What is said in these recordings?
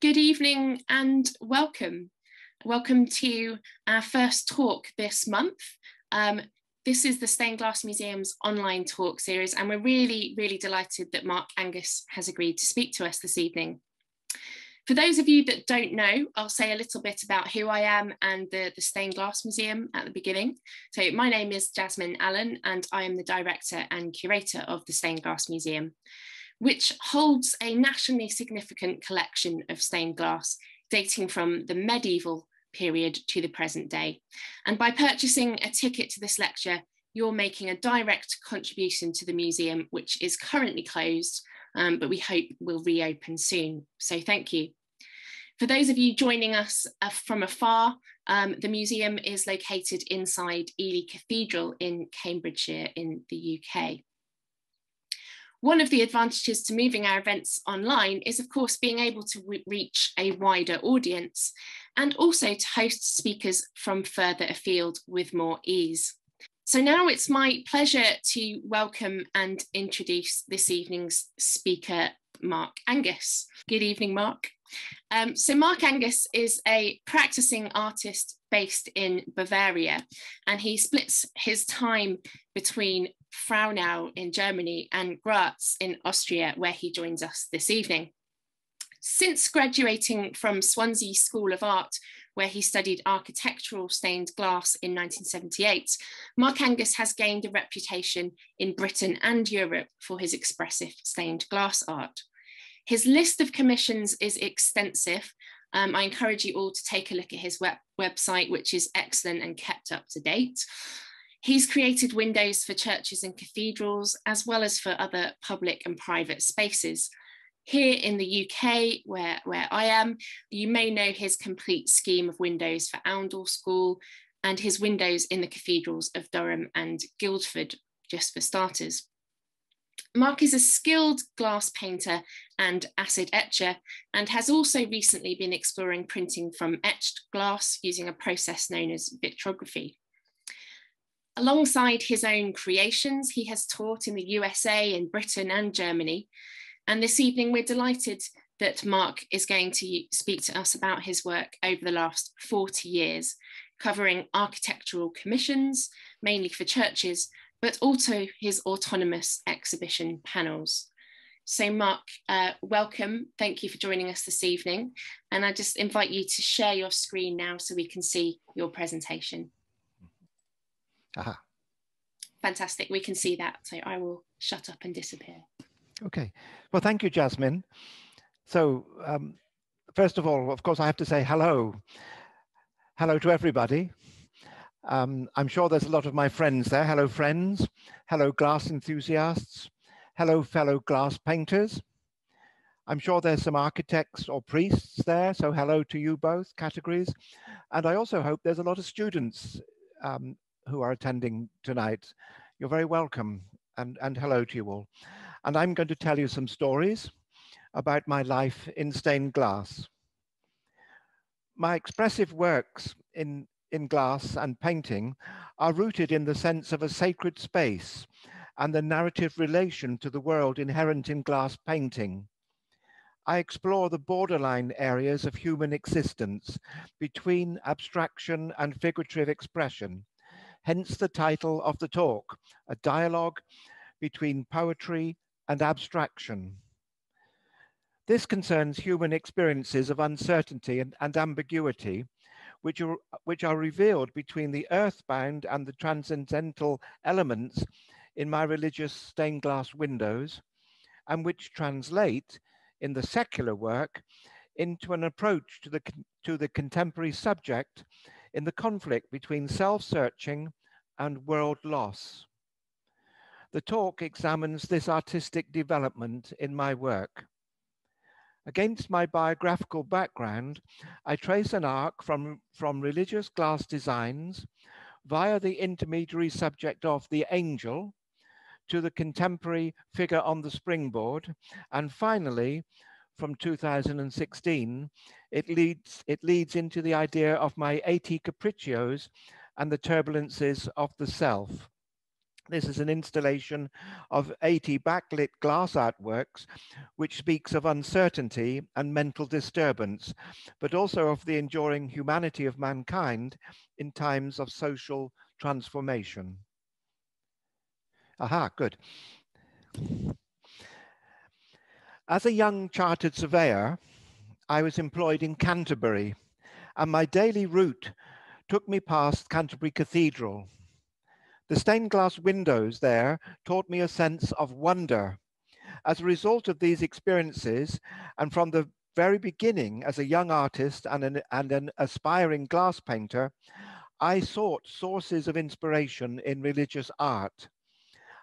Good evening and welcome. Welcome to our first talk this month. Um, this is the Stained Glass Museum's online talk series, and we're really, really delighted that Mark Angus has agreed to speak to us this evening. For those of you that don't know, I'll say a little bit about who I am and the, the Stained Glass Museum at the beginning. So my name is Jasmine Allen, and I am the director and curator of the Stained Glass Museum which holds a nationally significant collection of stained glass dating from the medieval period to the present day. And by purchasing a ticket to this lecture, you're making a direct contribution to the museum, which is currently closed, um, but we hope will reopen soon. So thank you. For those of you joining us uh, from afar, um, the museum is located inside Ely Cathedral in Cambridgeshire in the UK. One of the advantages to moving our events online is, of course, being able to re reach a wider audience and also to host speakers from further afield with more ease. So now it's my pleasure to welcome and introduce this evening's speaker, Mark Angus. Good evening, Mark. Um, so Mark Angus is a practicing artist based in Bavaria, and he splits his time between Frauenau in Germany and Graz in Austria, where he joins us this evening. Since graduating from Swansea School of Art, where he studied architectural stained glass in 1978, Mark Angus has gained a reputation in Britain and Europe for his expressive stained glass art. His list of commissions is extensive. Um, I encourage you all to take a look at his web website, which is excellent and kept up to date. He's created windows for churches and cathedrals, as well as for other public and private spaces. Here in the UK, where, where I am, you may know his complete scheme of windows for Oundle School and his windows in the cathedrals of Durham and Guildford, just for starters. Mark is a skilled glass painter and acid etcher and has also recently been exploring printing from etched glass using a process known as vitrography. Alongside his own creations, he has taught in the USA, in Britain and Germany. And this evening, we're delighted that Mark is going to speak to us about his work over the last 40 years, covering architectural commissions, mainly for churches, but also his autonomous exhibition panels. So Mark, uh, welcome. Thank you for joining us this evening. And I just invite you to share your screen now so we can see your presentation. Aha. Fantastic. We can see that. So I will shut up and disappear. Okay. Well, thank you, Jasmine. So um, first of all, of course, I have to say hello. Hello to everybody. Um, I'm sure there's a lot of my friends there. Hello, friends. Hello, glass enthusiasts. Hello, fellow glass painters. I'm sure there's some architects or priests there, so hello to you both categories. And I also hope there's a lot of students um, who are attending tonight. You're very welcome and, and hello to you all. And I'm going to tell you some stories about my life in stained glass. My expressive works in, in glass and painting are rooted in the sense of a sacred space and the narrative relation to the world inherent in glass painting. I explore the borderline areas of human existence between abstraction and figurative expression, hence the title of the talk, a dialogue between poetry and abstraction. This concerns human experiences of uncertainty and, and ambiguity, which are, which are revealed between the earthbound and the transcendental elements in my religious stained glass windows, and which translate in the secular work into an approach to the, to the contemporary subject in the conflict between self-searching and world loss. The talk examines this artistic development in my work. Against my biographical background, I trace an arc from, from religious glass designs via the intermediary subject of the angel to the contemporary figure on the springboard, and finally, from 2016, it leads, it leads into the idea of my 80 capriccios and the turbulences of the self. This is an installation of 80 backlit glass artworks, which speaks of uncertainty and mental disturbance, but also of the enduring humanity of mankind in times of social transformation. Aha, good. As a young chartered surveyor, I was employed in Canterbury, and my daily route took me past Canterbury Cathedral. The stained glass windows there taught me a sense of wonder. As a result of these experiences, and from the very beginning as a young artist and an, and an aspiring glass painter, I sought sources of inspiration in religious art.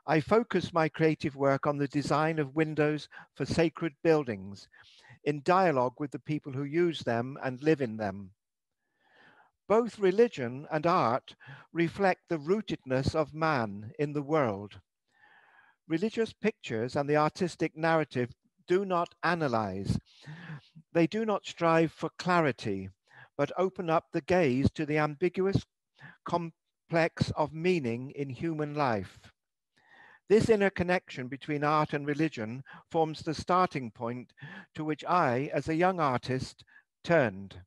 I focus my creative work on the design of windows for sacred buildings in dialogue with the people who use them and live in them. Both religion and art reflect the rootedness of man in the world. Religious pictures and the artistic narrative do not analyze. They do not strive for clarity, but open up the gaze to the ambiguous complex of meaning in human life. This inner connection between art and religion forms the starting point to which I, as a young artist, turned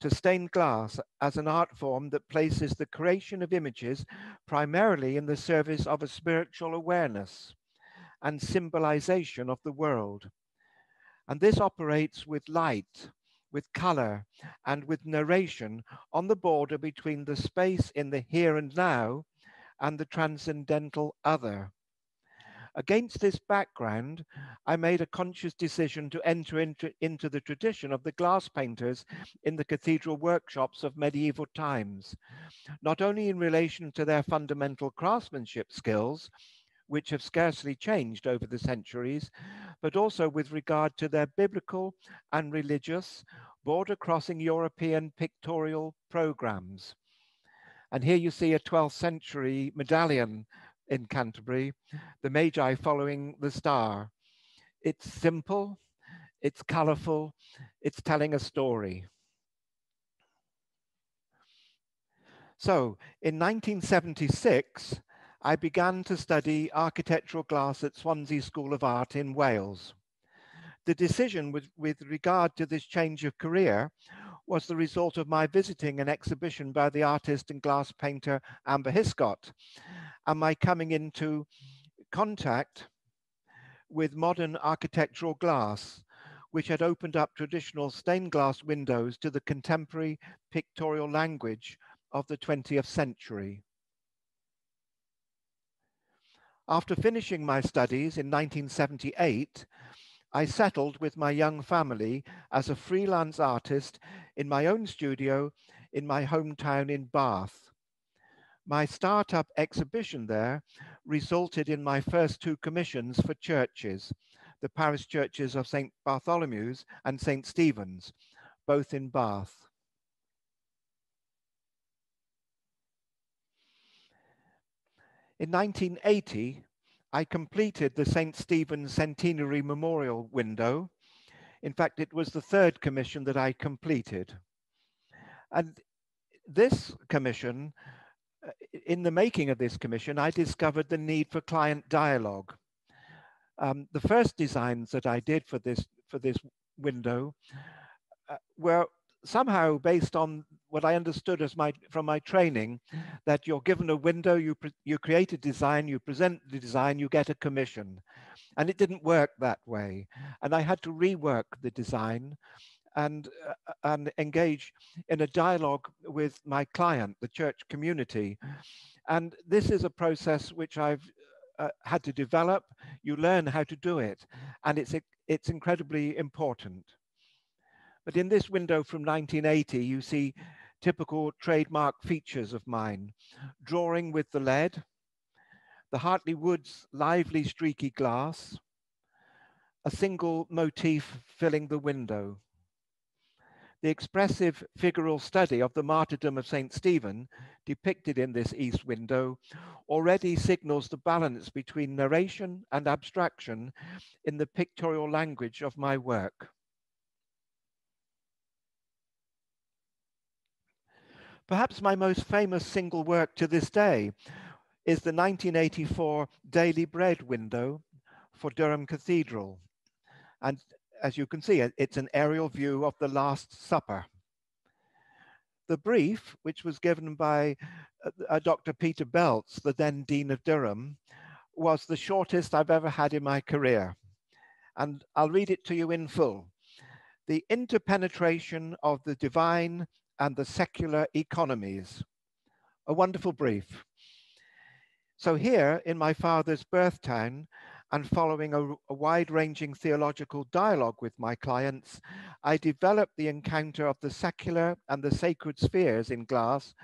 to stained glass as an art form that places the creation of images primarily in the service of a spiritual awareness and symbolization of the world. And this operates with light, with color, and with narration on the border between the space in the here and now and the transcendental other. Against this background, I made a conscious decision to enter into, into the tradition of the glass painters in the cathedral workshops of medieval times, not only in relation to their fundamental craftsmanship skills, which have scarcely changed over the centuries, but also with regard to their biblical and religious border crossing European pictorial programs. And here you see a 12th century medallion in Canterbury, the Magi following the star. It's simple, it's colorful, it's telling a story. So in 1976, I began to study architectural glass at Swansea School of Art in Wales. The decision with, with regard to this change of career was the result of my visiting an exhibition by the artist and glass painter Amber Hiscott and my coming into contact with modern architectural glass, which had opened up traditional stained glass windows to the contemporary pictorial language of the 20th century. After finishing my studies in 1978, I settled with my young family as a freelance artist in my own studio in my hometown in Bath. My startup exhibition there resulted in my first two commissions for churches, the parish churches of St. Bartholomew's and St. Stephen's, both in Bath. In 1980, I completed the St. Stephen's Centenary Memorial window. In fact, it was the third commission that I completed. And this commission, uh, in the making of this commission, I discovered the need for client dialogue. Um, the first designs that I did for this, for this window uh, were somehow based on what I understood as my from my training, that you're given a window, you you create a design, you present the design, you get a commission, and it didn't work that way, and I had to rework the design, and uh, and engage in a dialogue with my client, the church community, and this is a process which I've uh, had to develop. You learn how to do it, and it's it's incredibly important. But in this window from 1980, you see typical trademark features of mine. Drawing with the lead, the Hartley Woods lively streaky glass, a single motif filling the window. The expressive figural study of the martyrdom of St. Stephen, depicted in this east window, already signals the balance between narration and abstraction in the pictorial language of my work. Perhaps my most famous single work to this day is the 1984 Daily Bread window for Durham Cathedral. And as you can see, it's an aerial view of the Last Supper. The brief, which was given by uh, uh Dr. Peter Baelz, the then Dean of Durham, was the shortest I've ever had in my career. And I'll read it to you in full. The interpenetration of the divine and the secular economies. A wonderful brief. So here in my father's birth town, and following a, a wide-ranging theological dialogue with my clients, I developed the encounter of the secular and the sacred spheres in glass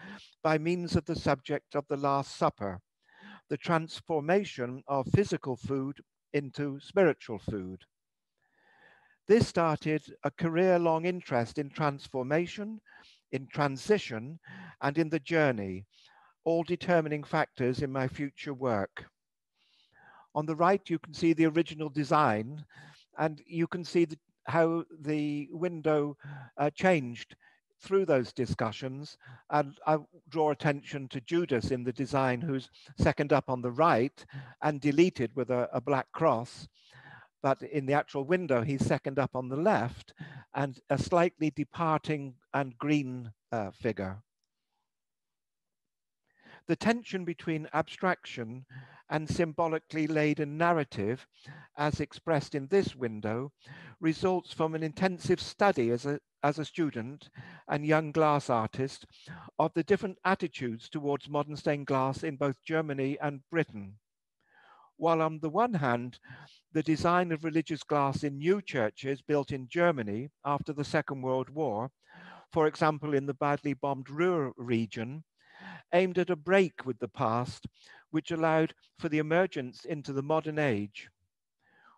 by means of the subject of the Last Supper, the transformation of physical food into spiritual food. This started a career-long interest in transformation, in transition, and in the journey, all determining factors in my future work. On the right, you can see the original design and you can see the, how the window uh, changed through those discussions. And I draw attention to Judas in the design, who's second up on the right and deleted with a, a black cross. But in the actual window, he's second up on the left and a slightly departing and green uh, figure. The tension between abstraction and symbolically laden narrative, as expressed in this window, results from an intensive study as a, as a student and young glass artist of the different attitudes towards modern stained glass in both Germany and Britain. While on the one hand, the design of religious glass in new churches built in Germany after the Second World War, for example, in the badly bombed Ruhr region, aimed at a break with the past which allowed for the emergence into the modern age.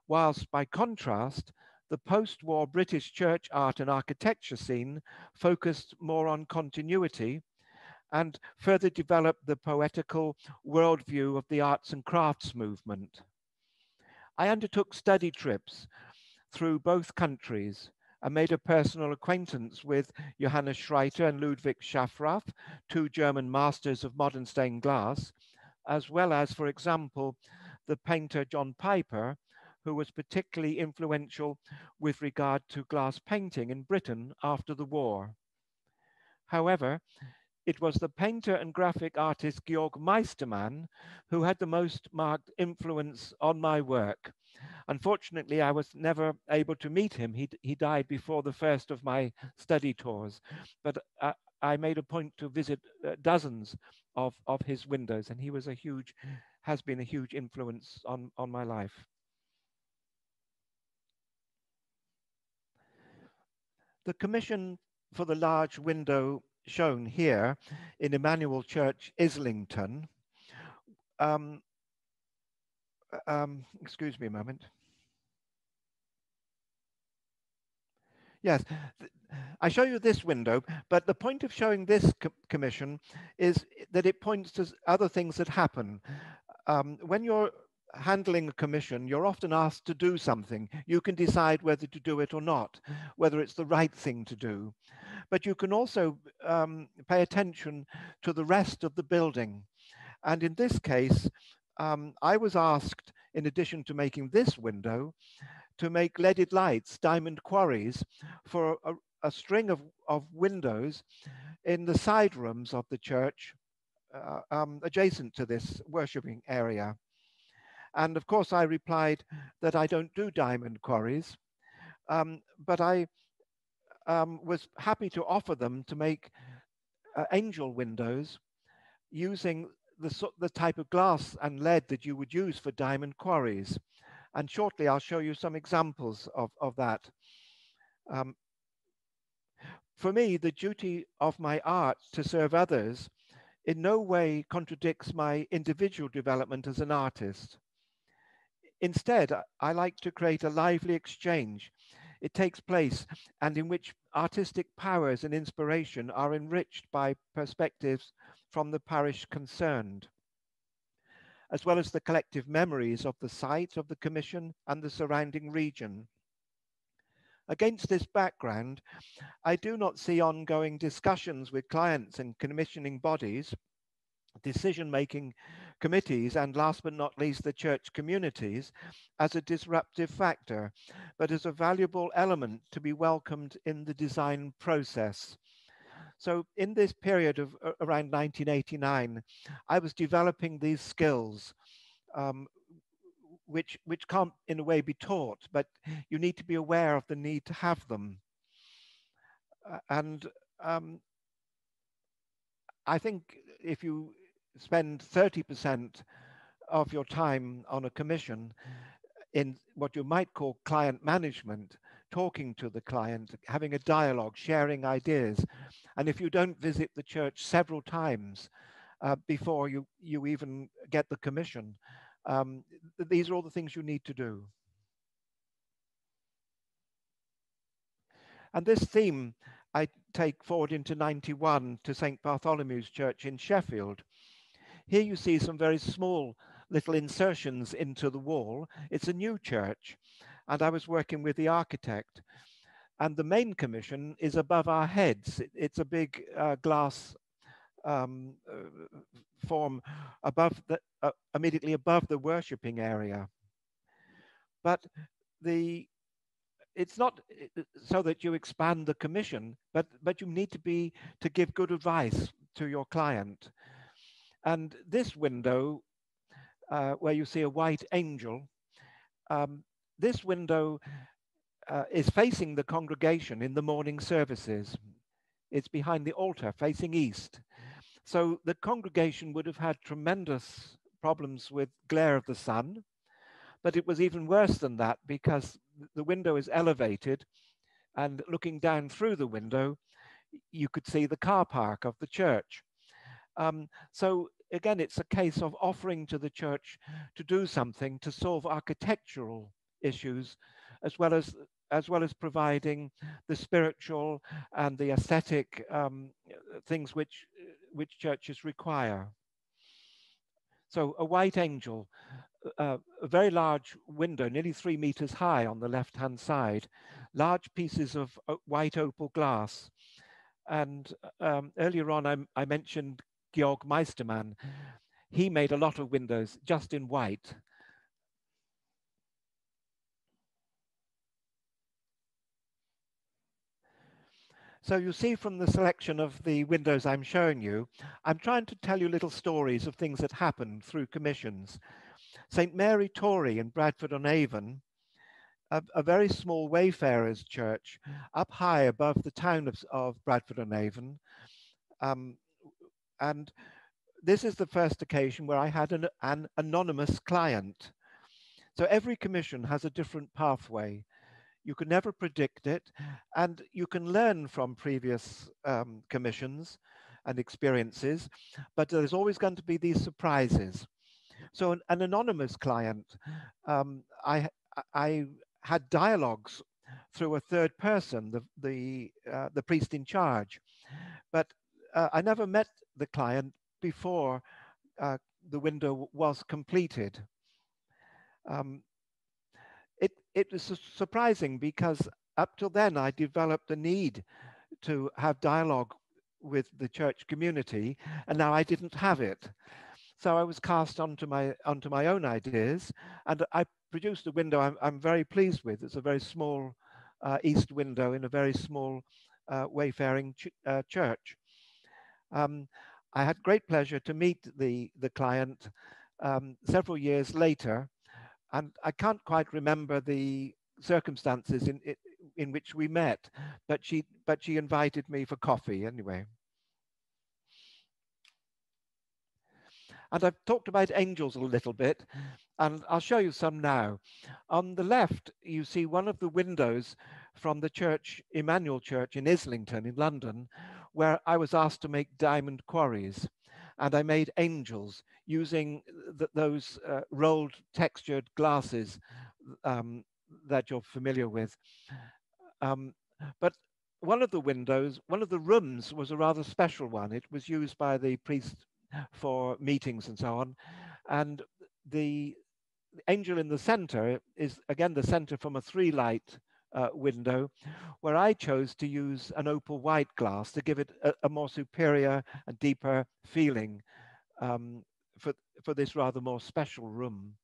Whilst by contrast, the post-war British church art and architecture scene focused more on continuity and further developed the poetical worldview of the arts and crafts movement. I undertook study trips through both countries and made a personal acquaintance with Johannes Schreiter and Ludwig Schaffrath, two German masters of modern stained glass, as well as, for example, the painter John Piper, who was particularly influential with regard to glass painting in Britain after the war. However, it was the painter and graphic artist Georg Meistermann who had the most marked influence on my work. Unfortunately, I was never able to meet him. He, he died before the first of my study tours, but uh, I made a point to visit uh, dozens of, of his windows, and he was a huge, has been a huge influence on, on my life. The commission for the large window shown here in Emmanuel Church, Islington, um, um, excuse me a moment. Yes, I show you this window, but the point of showing this co commission is that it points to other things that happen. Um, when you're handling a commission, you're often asked to do something. You can decide whether to do it or not, whether it's the right thing to do. But you can also um, pay attention to the rest of the building. And in this case, um, I was asked, in addition to making this window, to make leaded lights, diamond quarries, for a, a string of, of windows in the side rooms of the church uh, um, adjacent to this worshipping area. And of course, I replied that I don't do diamond quarries, um, but I um, was happy to offer them to make uh, angel windows using the, the type of glass and lead that you would use for diamond quarries. And shortly, I'll show you some examples of, of that. Um, for me, the duty of my art to serve others in no way contradicts my individual development as an artist. Instead, I like to create a lively exchange. It takes place and in which artistic powers and inspiration are enriched by perspectives from the parish concerned, as well as the collective memories of the site of the commission and the surrounding region. Against this background, I do not see ongoing discussions with clients and commissioning bodies decision-making committees and last but not least the church communities as a disruptive factor, but as a valuable element to be welcomed in the design process. So in this period of around 1989, I was developing these skills, um, which, which can't in a way be taught, but you need to be aware of the need to have them. Uh, and um, I think if you spend 30% of your time on a commission in what you might call client management, talking to the client, having a dialogue, sharing ideas. And if you don't visit the church several times uh, before you, you even get the commission, um, these are all the things you need to do. And this theme I take forward into 91 to St. Bartholomew's Church in Sheffield. Here you see some very small little insertions into the wall. It's a new church, and I was working with the architect. And the main commission is above our heads. It's a big uh, glass um, uh, form above the, uh, immediately above the worshipping area. But the it's not uh, so that you expand the commission, but but you need to be to give good advice to your client. And this window, uh, where you see a white angel, um, this window uh, is facing the congregation in the morning services. It's behind the altar, facing east. So the congregation would have had tremendous problems with glare of the sun, but it was even worse than that because the window is elevated and looking down through the window, you could see the car park of the church. Um, so again, it's a case of offering to the church to do something to solve architectural issues, as well as as well as providing the spiritual and the aesthetic um, things which which churches require. So a white angel, uh, a very large window, nearly three meters high on the left-hand side, large pieces of uh, white opal glass. And um, earlier on, I, I mentioned Georg Meistermann. He made a lot of windows just in white. So you see from the selection of the windows I'm showing you, I'm trying to tell you little stories of things that happened through commissions. St. Mary Tory in Bradford-on-Avon, a, a, very small wayfarers church up high above the town of, of Bradford-on-Avon, um, and this is the first occasion where I had an, an anonymous client. So every commission has a different pathway. You can never predict it, and you can learn from previous um, commissions and experiences, but there's always going to be these surprises. So an, an anonymous client, um, I, I had dialogues through a third person, the, the, uh, the priest in charge, but uh, I never met the client before uh, the window was completed. Um, it, it was surprising because up till then I developed the need to have dialogue with the church community and now I didn't have it. So I was cast onto my, onto my own ideas and I produced a window I'm, I'm very pleased with. It's a very small uh, east window in a very small uh, wayfaring ch uh, church. Um, I had great pleasure to meet the, the client um, several years later, and I can't quite remember the circumstances in, in which we met, but she, but she invited me for coffee anyway. And I've talked about angels a little bit, and I'll show you some now. On the left, you see one of the windows from the church, Emmanuel Church in Islington in London, where I was asked to make diamond quarries. And I made angels using th those uh, rolled textured glasses um, that you're familiar with. Um, but one of the windows, one of the rooms was a rather special one. It was used by the priest for meetings and so on. And the angel in the center is again the center from a three light uh, window, where I chose to use an opal white glass to give it a, a more superior and deeper feeling um, for, for this rather more special room.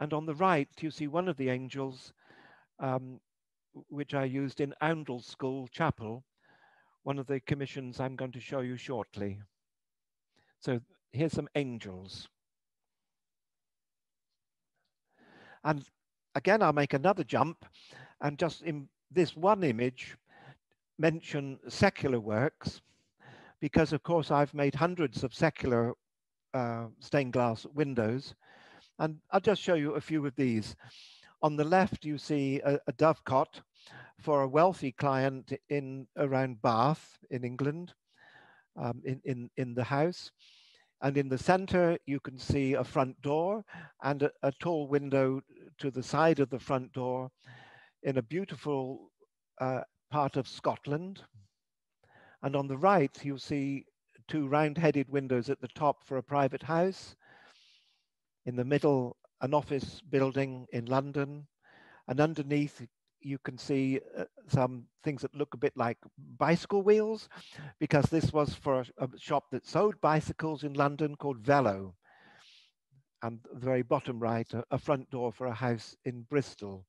And on the right, you see one of the angels, um, which I used in Oundle School Chapel, one of the commissions I'm going to show you shortly. So here's some angels. And again, I'll make another jump and just in this one image mention secular works because of course I've made hundreds of secular uh, stained glass windows and I'll just show you a few of these. On the left, you see a, a dovecot for a wealthy client in around Bath in England, um, in, in, in the house. And in the center, you can see a front door and a, a, tall window to the side of the front door in a beautiful uh, part of Scotland. And on the right, you'll see two round-headed windows at the top for a private house. In the middle, an office building in London. And underneath, you can see uh, some things that look a bit like bicycle wheels, because this was for a, a shop that sold bicycles in London called Velo. And the very bottom right, a, a front door for a house in Bristol.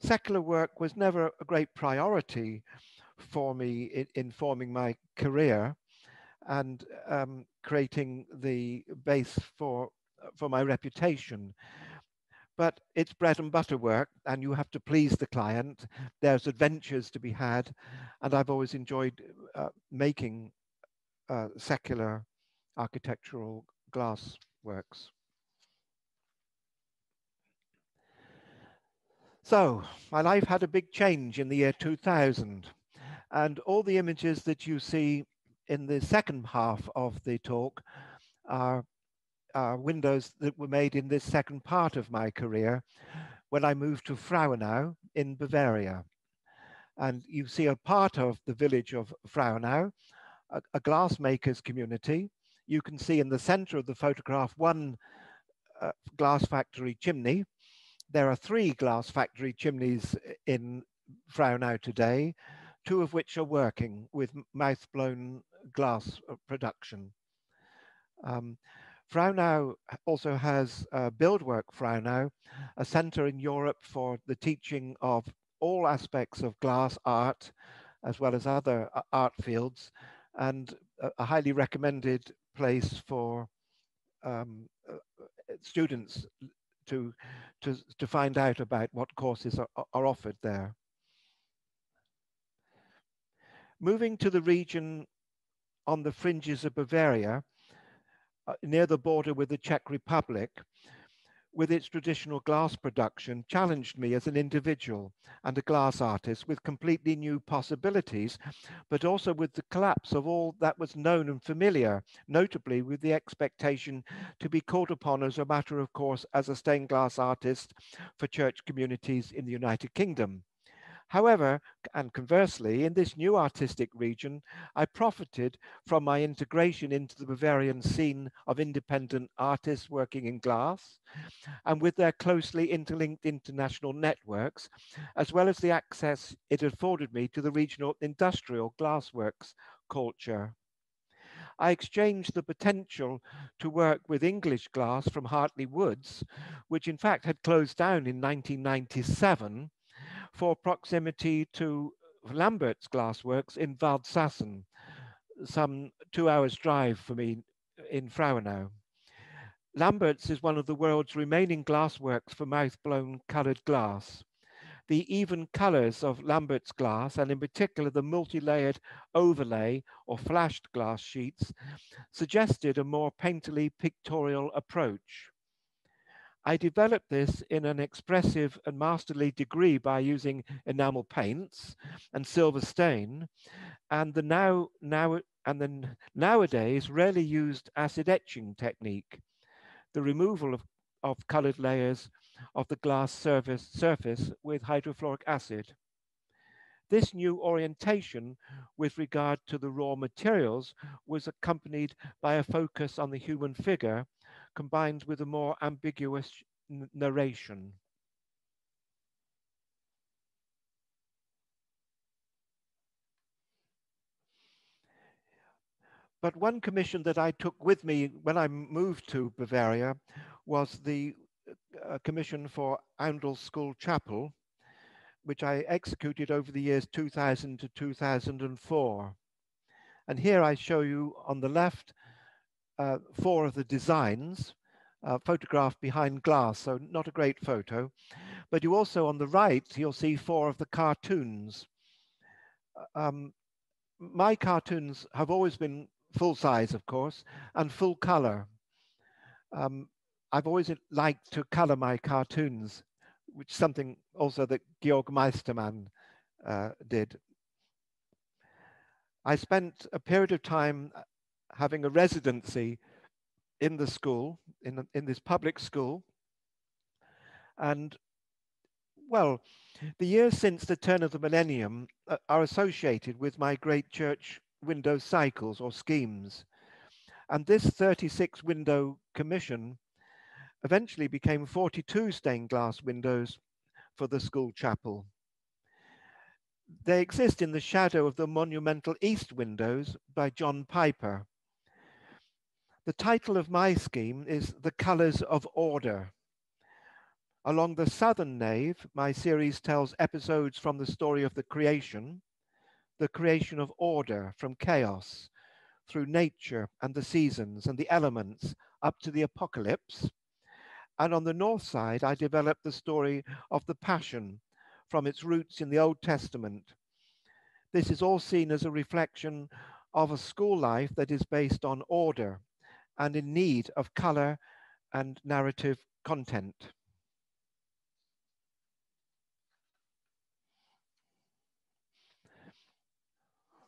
Secular work was never a great priority for me in, in forming my career and um, creating the base for for my reputation but it's bread and butter work and you have to please the client. There's adventures to be had. And I've always enjoyed uh, making uh, secular architectural glass works. So my life had a big change in the year 2000 and all the images that you see in the second half of the talk are uh, windows that were made in this second part of my career when I moved to Frauenau in Bavaria. And you see a part of the village of Frauenau, a, a glassmakers community. You can see in the center of the photograph one uh, glass factory chimney. There are three glass factory chimneys in Frauenau today, two of which are working with mouth-blown glass uh, production. Um, Frauenau also has uh, Bildwerk Frauenau, a center in Europe for the teaching of all aspects of glass art, as well as other uh, art fields, and a highly recommended place for um, uh, students to, to, to find out about what courses are, are offered there. Moving to the region on the fringes of Bavaria, uh, near the border with the Czech Republic, with its traditional glass production, challenged me as an individual and a glass artist with completely new possibilities, but also with the collapse of all that was known and familiar, notably with the expectation to be called upon as a matter of course as a stained glass artist for church communities in the United Kingdom. However, and conversely, in this new artistic region, I profited from my integration into the Bavarian scene of independent artists working in glass, and with their closely interlinked international networks, as well as the access it afforded me to the regional industrial glassworks culture. I exchanged the potential to work with English glass from Hartley Woods, which in fact had closed down in 1997, for proximity to Lambert's glassworks in Waldsassen, some two hours drive for me in Frauenau. Lambert's is one of the world's remaining glassworks for mouth-blown colored glass. The even colors of Lambert's glass, and in particular the multi-layered overlay or flashed glass sheets, suggested a more painterly pictorial approach. I developed this in an expressive and masterly degree by using enamel paints and silver stain, and the now now and the nowadays rarely used acid etching technique, the removal of, of colored layers of the glass surface, surface with hydrofluoric acid. This new orientation with regard to the raw materials was accompanied by a focus on the human figure combined with a more ambiguous narration. but one commission that I took with me when I moved to Bavaria was the uh, commission for Oundle School Chapel, which I executed over the years 2000 to 2004. And here I show you on the left uh, four of the designs uh, photographed behind glass, so not a great photo. But you also on the right, you'll see four of the cartoons. Um, my cartoons have always been full size, of course, and full color. Um, I've always liked to color my cartoons, which is something also that Georg Meistermann uh, did. I spent a period of time uh, having a residency in the school, in, in this public school. And well, the years since the turn of the millennium uh, are associated with my great church window cycles or schemes. And this 36 window commission eventually became 42 stained glass windows for the school chapel. They exist in the shadow of the monumental east windows by John Piper. The title of my scheme is The Colours of Order. Along the southern nave, my series tells episodes from the story of the creation, the creation of order from chaos, through nature and the seasons and the elements up to the apocalypse. And on the north side, I developed the story of the Passion from its roots in the Old Testament. This is all seen as a reflection of a school life that is based on order and in need of color and narrative content.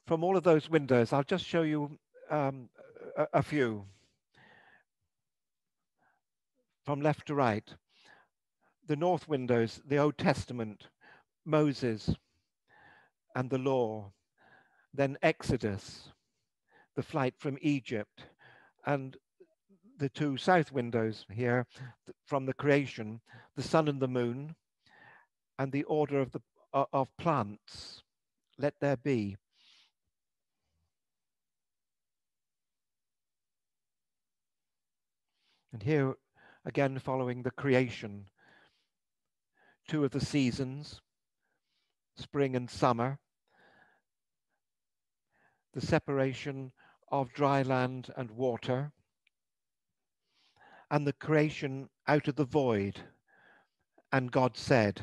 From all of those windows, I'll just show you um, a, a few from left to right. The north windows, the Old Testament, Moses and the law, then Exodus, the flight from Egypt, and the two south windows here from the creation, the sun and the moon, and the order of the of plants. Let there be. And here again following the creation, two of the seasons, spring and summer, the separation of dry land and water, and the creation out of the void. And God said,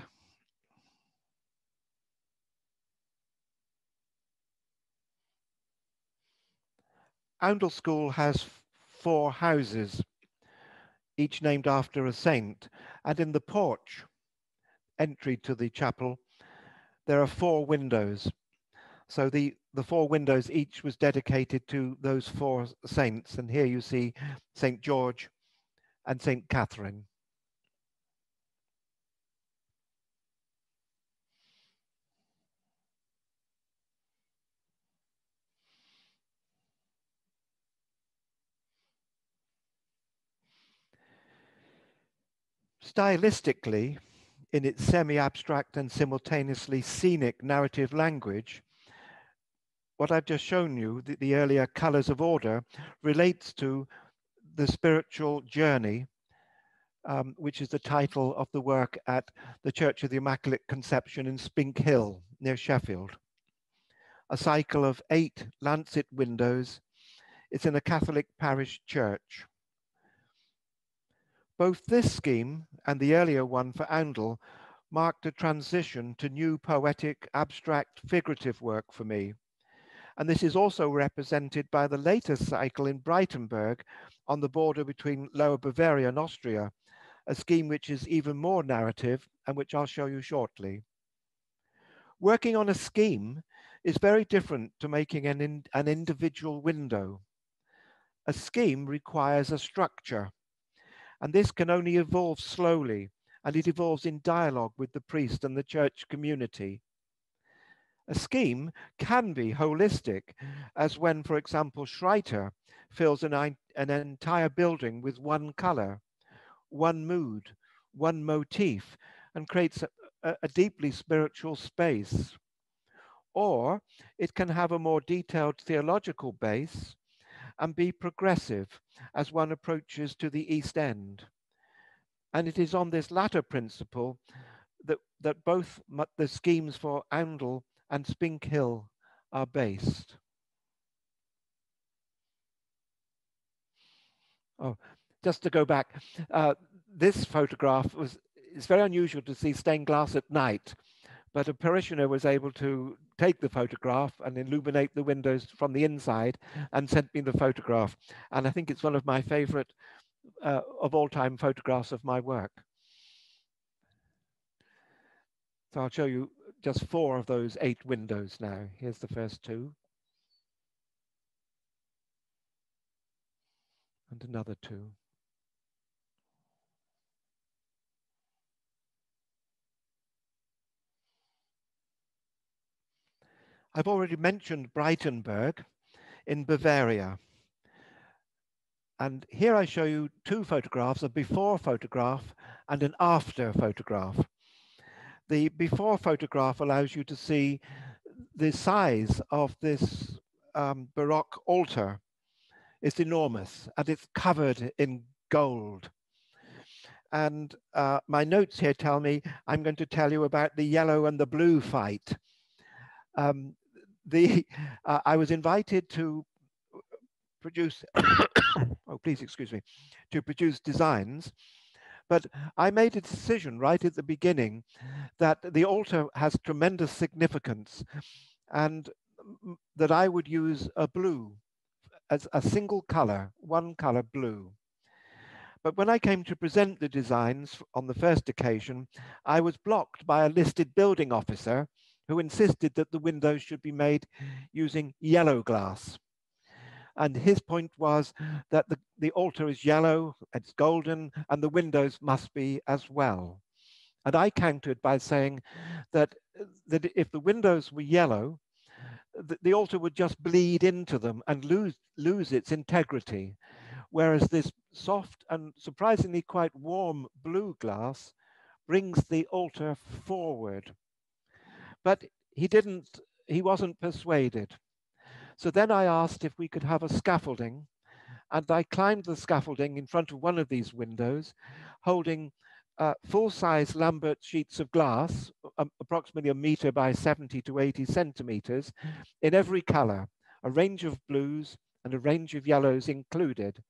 Oundle School has four houses each named after a saint. And in the porch, entry to the chapel, there are four windows. So the, the four windows, each was dedicated to those four saints. And here you see St. George and St. Catherine. Stylistically, in its semi-abstract and simultaneously scenic narrative language, what I've just shown you, the, the, earlier colors of order, relates to the spiritual journey, um, which is the title of the work at the Church of the Immaculate Conception in Spinkhill near Sheffield. A cycle of eight lancet windows. It's in a Catholic parish church. Both this scheme and the earlier one for Oundle marked a transition to new poetic, abstract, figurative work for me. And this is also represented by the later cycle in Breitenberg on the border between Lower Bavaria and Austria, a scheme which is even more narrative and which I'll show you shortly. Working on a scheme is very different to making an, in, an individual window. A scheme requires a structure, and this can only evolve slowly, and it evolves in dialogue with the priest and the church community. A scheme can be holistic, as when, for example, Schreiter fills an, an entire building with one color, one mood, one motif, and creates a, a deeply spiritual space. Or it can have a more detailed theological base and be progressive as one approaches to the East End. And it is on this latter principle that, that both the schemes for Oundle and Spinkhill are based. Oh, just to go back, uh, this photograph was, it's very unusual to see stained glass at night, but a parishioner was able to take the photograph and illuminate the windows from the inside and sent me the photograph. And I think it's one of my favorite uh, of all time photographs of my work. So I'll show you just four of those eight windows now. Here's the first two. And another two. I've already mentioned Breitenberg in Bavaria. And here I show you two photographs, a before photograph and an after photograph. The before photograph allows you to see the size of this um, Baroque altar. It's enormous and it's covered in gold. And uh, my notes here tell me I'm going to tell you about the yellow and the blue fight. Um, the uh, I was invited to produce, oh, please excuse me, to produce designs. But I made a decision right at the beginning that the altar has tremendous significance and that I would use a blue as a single color, one color blue. But when I came to present the designs on the first occasion, I was blocked by a listed building officer who insisted that the windows should be made using yellow glass. And his point was that the, the altar is yellow, it's golden, and the windows must be as well. And I countered by saying that, that if the windows were yellow, the, the altar would just bleed into them and lose, lose its integrity. Whereas this soft and surprisingly quite warm blue glass brings the altar forward. But he didn't, he wasn't persuaded. So then I asked if we could have a scaffolding, and I climbed the scaffolding in front of one of these windows, holding uh, full-size Lambert sheets of glass, um, approximately a meter by 70 to 80 centimeters, in every color, a range of blues and a range of yellows included.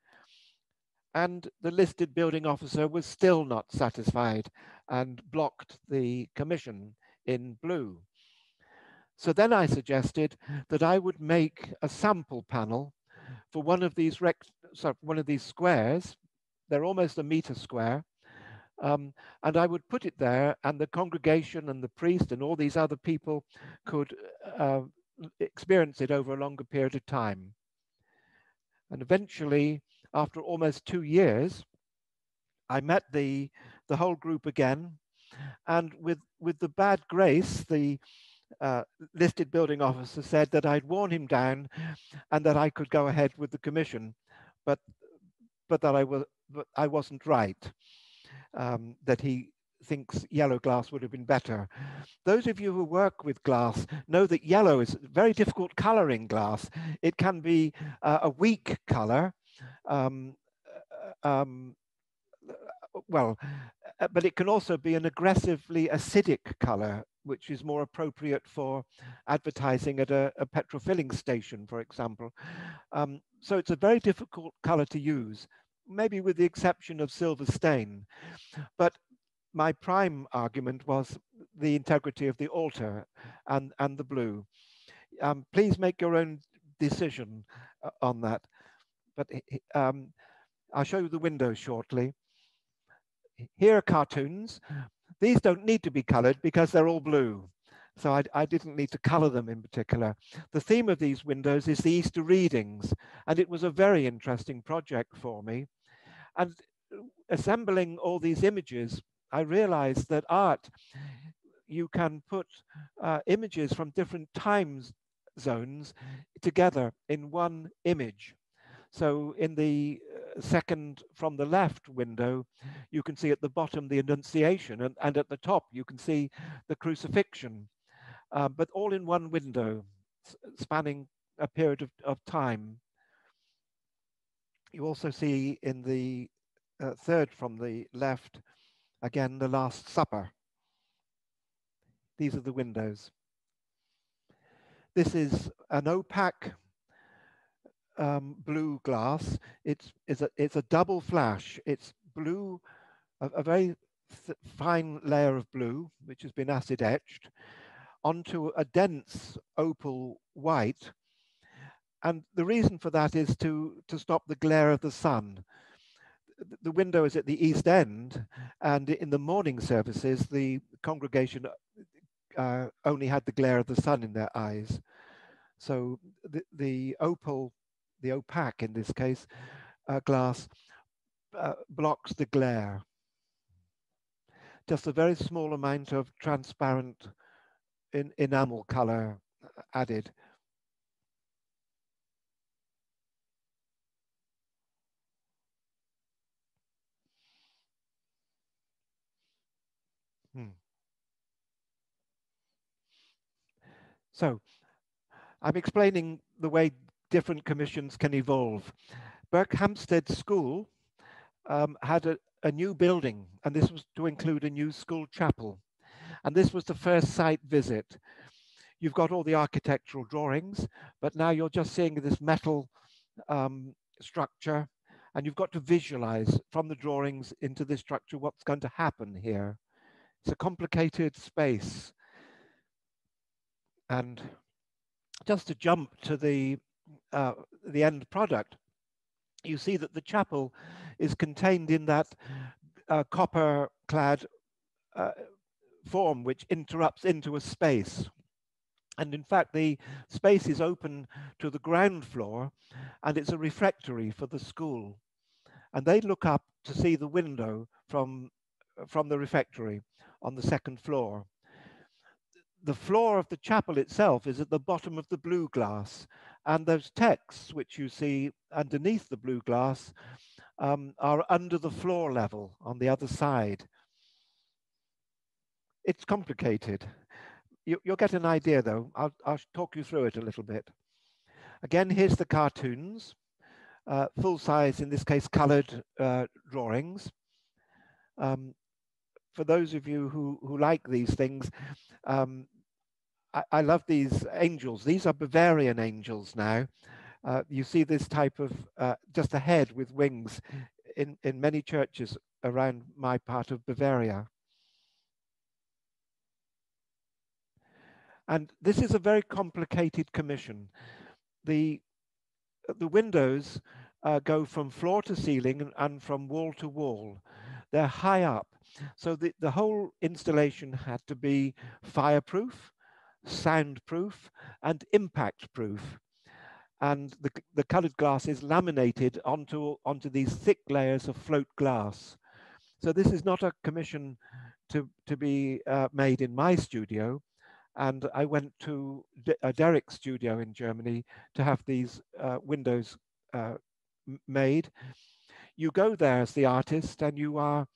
And the listed building officer was still not satisfied and blocked the commission in blue. So then I suggested that I would make a sample panel for one of these sorry, one of these squares. They're almost a meter square. Um, and I would put it there and the congregation and the priest and all these other people could uh, experience it over a longer period of time. And eventually, after almost two years, I met the, the whole group again. And with, with the bad grace, the uh, listed building officer said that I'd worn him down and that I could go ahead with the commission, but but that I was but I wasn't right. Um, that he thinks yellow glass would have been better. Those of you who work with glass know that yellow is a very difficult color in glass. It can be uh, a weak color. Um, uh, um, well, uh, but it can also be an aggressively acidic color which is more appropriate for advertising at a, a petrol filling station, for example. Um, so it's a very difficult color to use, maybe with the exception of silver stain. But my prime argument was the integrity of the altar and, and the blue. Um, please make your own decision uh, on that. But um, I'll show you the window shortly. Here are cartoons, these don't need to be colored because they're all blue. So I, I, didn't need to color them in particular. The theme of these windows is the Easter readings, and it was a very interesting project for me. And assembling all these images, I realized that art, you can put uh, images from different times zones together in one image. So in the second from the left window, you can see at the bottom the Annunciation, and, and at the top you can see the crucifixion, uh, but all in one window, spanning a period of, of time. You also see in the uh, third from the left, again, the Last Supper. These are the windows. This is an opaque um, blue glass. It's, it's, a, it's a double flash. It's blue, a, a very fine layer of blue, which has been acid etched, onto a dense opal white. And the reason for that is to, to stop the glare of the sun. The window is at the east end, and in the morning services, the congregation uh, only had the glare of the sun in their eyes. So the, the opal, the opaque in this case, uh, glass uh, blocks the glare. Just a very small amount of transparent in, enamel color added. Hmm. So I'm explaining the way different commissions can evolve. Berkhamsted School um, had a, a new building, and this was to include a new school chapel. And this was the first site visit. You've got all the architectural drawings, but now you're just seeing this metal um, structure, and you've got to visualize from the drawings into this structure what's going to happen here. It's a complicated space. And just to jump to the uh, the end product, you see that the chapel is contained in that uh, copper-clad uh, form which interrupts into a space. And in fact, the space is open to the ground floor and it's a refectory for the school. And they look up to see the window from, from the refectory on the second floor the floor of the chapel itself is at the bottom of the blue glass, and those texts which you see underneath the blue glass um, are under the floor level on the other side. It's complicated. You, will get an idea though. I'll, I'll, talk you through it a little bit. Again, here's the cartoons, uh, full size, in this case, colored uh, drawings. Um, for those of you who, who like these things, um, I, love these angels. These are Bavarian angels now. Uh, you see this type of uh, just a head with wings in, in many churches around my part of Bavaria. And this is a very complicated commission. The, the windows uh, go from floor to ceiling and, and from wall to wall. They're high up. So the, the whole installation had to be fireproof, soundproof, and impact proof. And the, the colored glass is laminated onto, onto these thick layers of float glass. So this is not a commission to, to be uh, made in my studio. And I went to De uh, Derix studio in Germany to have these uh, windows uh, made. You go there as the artist and you are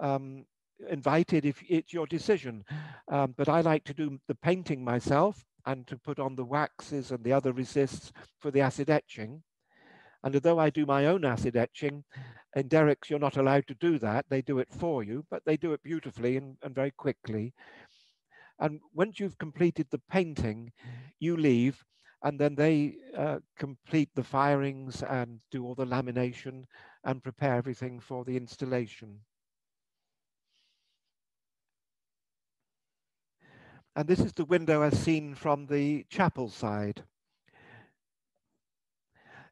um, invited if it's your decision. Um, but I like to do the painting myself and to put on the waxes and the other resists for the acid etching. And although I do my own acid etching, in Derix you're not allowed to do that. They do it for you, but they do it beautifully and, and very quickly. And once you've completed the painting, you leave and then they uh, complete the firings and do all the lamination and prepare everything for the installation. And this is the window as seen from the chapel side.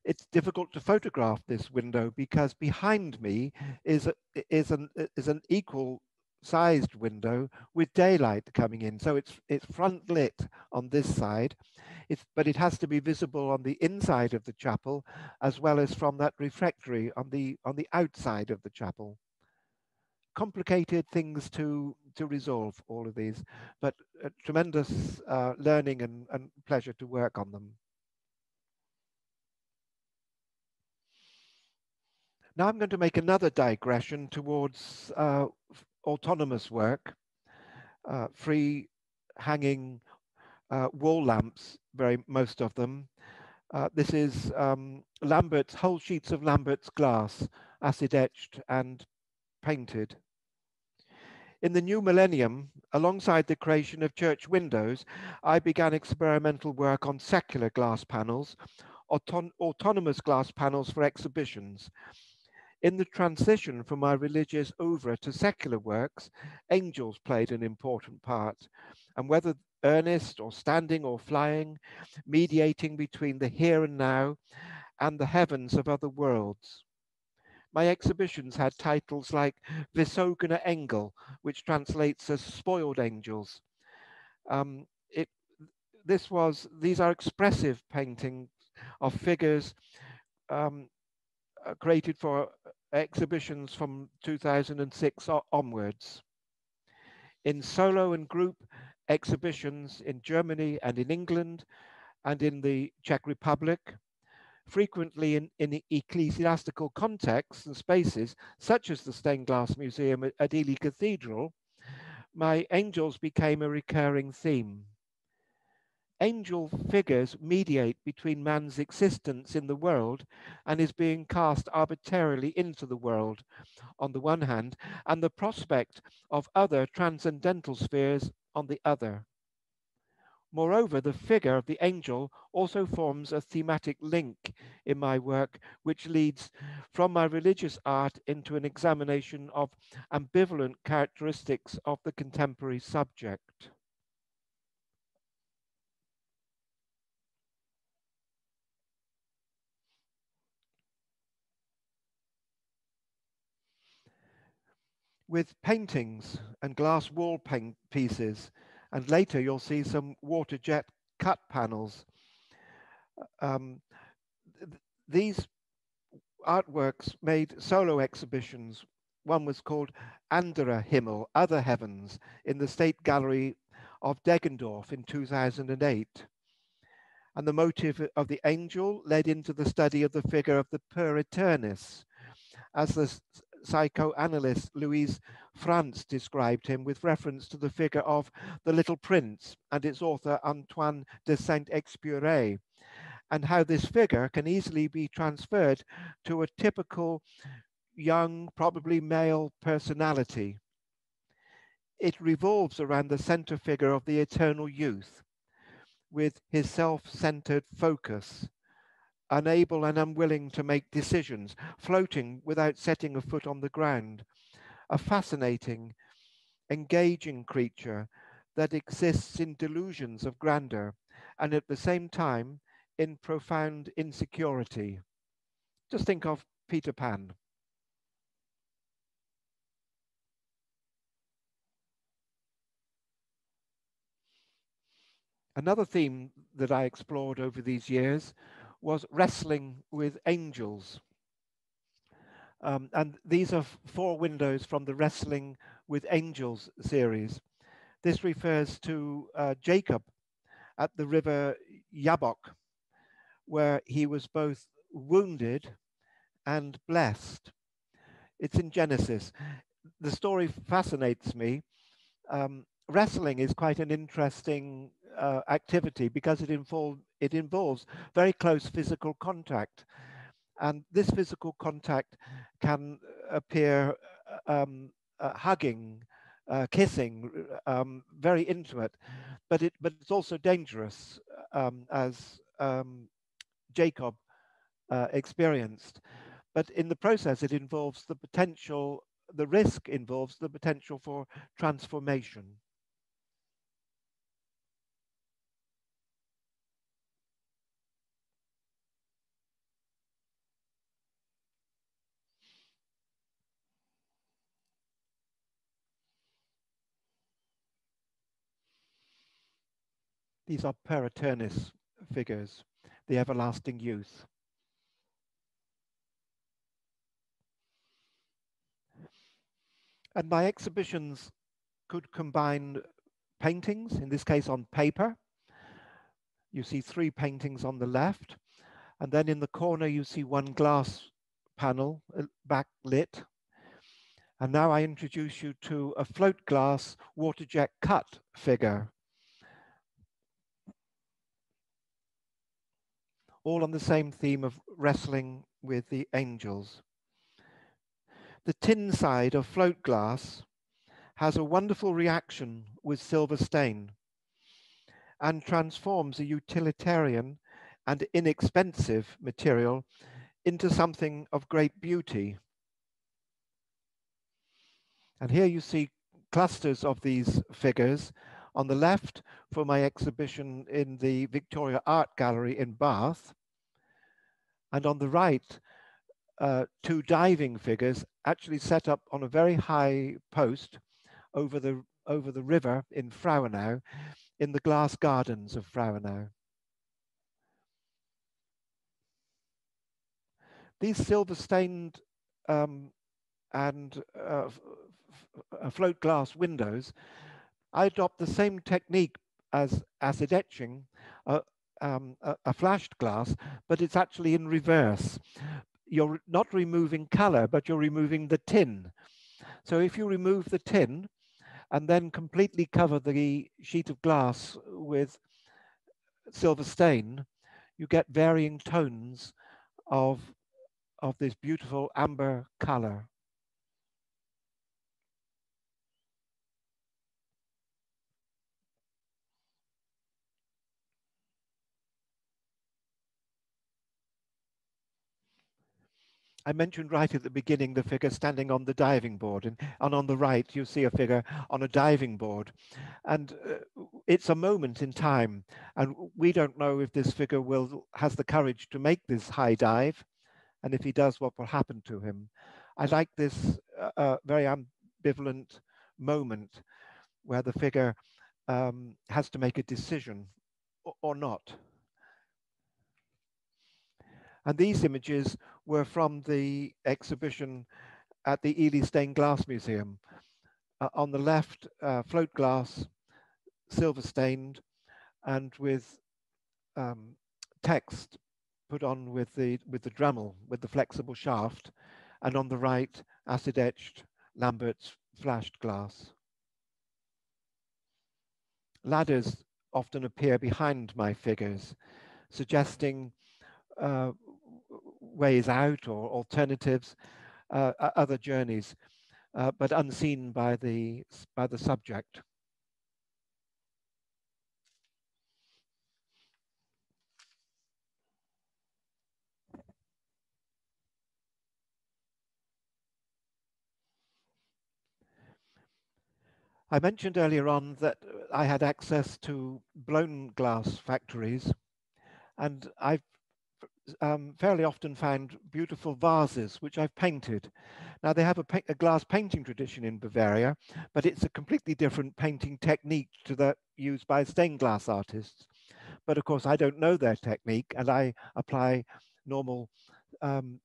It's difficult to photograph this window because behind me is, a, is, an, is an equal sized window with daylight coming in. So it's, it's front lit on this side, it's, but it has to be visible on the inside of the chapel as well as from that refectory on the, on the outside of the chapel complicated things to to resolve all of these, but tremendous uh, learning and, and pleasure to work on them. Now I'm going to make another digression towards uh, autonomous work, uh, free hanging uh, wall lamps, very most of them, Uh, this is um, Lambert's, whole sheets of Lambert's glass, acid etched and painted. In the new millennium, alongside the creation of church windows, I began experimental work on secular glass panels, auton autonomous glass panels for exhibitions. In the transition from my religious oeuvre to secular works, angels played an important part. And whether earnest or standing or flying, mediating between the here and now and the heavens of other worlds. My exhibitions had titles like Verzogene Engel, which translates as spoiled angels. Um, it, this was, these are expressive paintings of figures um, uh, created for exhibitions from 2006 onwards. In solo and group exhibitions in Germany and in England and in the Czech Republic, frequently in, in ecclesiastical contexts and spaces, such as the Stained Glass Museum at, at Ely Cathedral, my angels became a recurring theme. Angel figures mediate between man's existence in the world and is being cast arbitrarily into the world, on the one hand, and the prospect of other transcendental spheres on the other. Moreover, the figure of the angel also forms a thematic link in my work, which leads from my religious art into an examination of ambivalent characteristics of the contemporary subject. With paintings and glass wall paint pieces, and later you'll see some water jet cut panels. Um, th these artworks made solo exhibitions. One was called Andere Himmel, Other Heavens, in the State Gallery of Deggendorf in 2008. And the motive of the angel led into the study of the figure of the Puer Aeternus, as the psychoanalyst Louise Franz described him with reference to the figure of The Little Prince and its author Antoine de Saint-Exupéry, and how this figure can easily be transferred to a typical young, probably male personality. It revolves around the center figure of the eternal youth with his self-centered focus unable and unwilling to make decisions, floating without setting a foot on the ground. A fascinating, engaging creature that exists in delusions of grandeur and at the same time in profound insecurity. Just think of Peter Pan. Another theme that I explored over these years was wrestling with angels. Um, and these are four windows from the Wrestling with Angels series. This refers to uh, Jacob at the river Jabbok, where he was both wounded and blessed. It's in Genesis. The story fascinates me. Um, wrestling is quite an interesting uh, activity because it, it involves very close physical contact. And this physical contact can appear um, uh, hugging, uh, kissing, um, very intimate, but, it, but it's also dangerous um, as um, Jacob uh, experienced. But in the process, it involves the potential, the risk involves the potential for transformation. These are Puer Aeternus figures, the everlasting youth. And my exhibitions could combine paintings, in this case on paper. You see three paintings on the left. And then in the corner, you see one glass panel uh, backlit. And now I introduce you to a float glass water jet cut figure all on the same theme of wrestling with the angels. The tin side of float glass has a wonderful reaction with silver stain and transforms a utilitarian and inexpensive material into something of great beauty. And here you see clusters of these figures. On the left, for my exhibition in the Victoria Art Gallery in Bath. And on the right, uh, two diving figures actually set up on a very high post over the, over the river in Frauenau, in the glass gardens of Frauenau. These silver stained um, and uh, float glass windows, I adopt the same technique as acid etching, uh, um, a, a, flashed glass, but it's actually in reverse. You're not removing color, but you're removing the tin. So if you remove the tin and then completely cover the sheet of glass with silver stain, you get varying tones of, of this beautiful amber color. I mentioned right at the beginning the figure standing on the diving board, and, and on the right you see a figure on a diving board. And uh, it's a moment in time, and we don't know if this figure will has the courage to make this high dive, and if he does, what will happen to him. I like this uh, uh, very ambivalent moment where the figure um, has to make a decision or, or not. And these images were from the exhibition at the Ely Stained Glass Museum. Uh, on the left, uh, float glass, silver stained, and with um, text put on with the with the Dremel, with the flexible shaft, and on the right, acid etched Lambert's flashed glass. Ladders often appear behind my figures, suggesting uh, ways out or alternatives, uh, other journeys, uh, but unseen by the, by the subject. I mentioned earlier on that I had access to blown glass factories, and I've um, fairly often found beautiful vases, which I've painted. Now they have a, a, glass painting tradition in Bavaria, but it's a completely different painting technique to that used by stained glass artists. But of course, I don't know their technique and I apply normal um,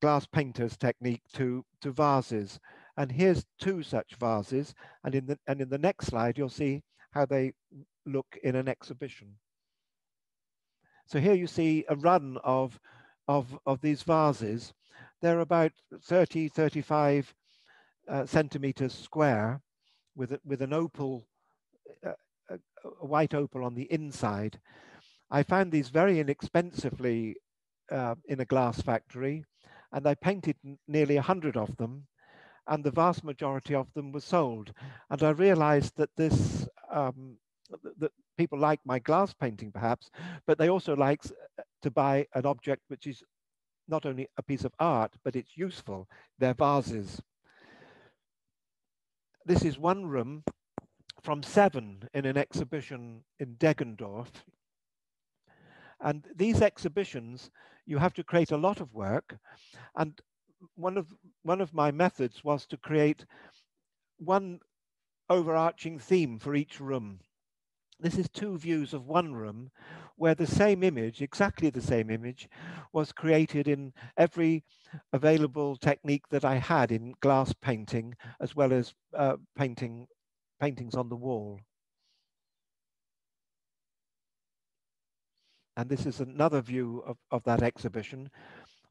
glass painter's technique to, to vases. And here's two such vases. And in, the, and in the next slide, you'll see how they look in an exhibition. So here you see a run of, of, of these vases. They're about 30, 35 uh, centimeters square with, a, with an opal, uh, a, white opal on the inside. I found these very inexpensively uh, in a glass factory and I painted nearly 100 of them and the vast majority of them were sold. And I realized that this, um, that people like my glass painting perhaps, but they also like uh, to buy an object which is not only a piece of art, but it's useful. They're vases. This is one room from seven in an exhibition in Deggendorf. And these exhibitions, you have to create a lot of work. And one of, one of my methods was to create one overarching theme for each room. This is two views of one room where the same image, exactly the same image, was created in every available technique that I had in glass painting, as well as uh, painting paintings on the wall. And this is another view of, of that exhibition.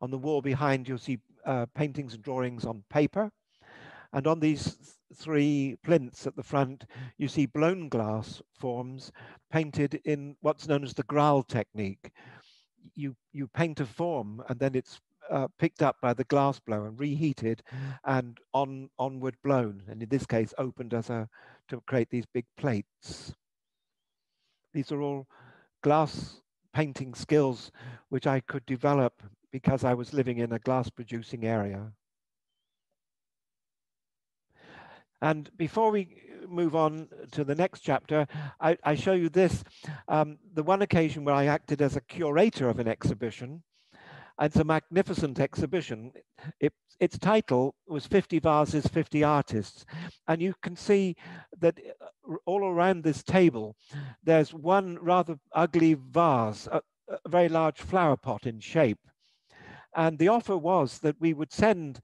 On the wall behind, you'll see uh, paintings and drawings on paper. And on these three plinths at the front, you see blown glass forms painted in what's known as the Graal technique. you, you paint a form and then it's uh, picked up by the glass blower and reheated and on onward blown and in this case opened as a to create these big plates these are all glass painting skills which i could develop because i was living in a glass producing area and before we move on to the next chapter, I, I show you this. Um, the one occasion where I acted as a curator of an exhibition, it's a magnificent exhibition. It, its title was 50 Vases, 50 Artists. And you can see that uh, all around this table, there's one rather ugly vase, a, a very large flower pot in shape. And the offer was that we would send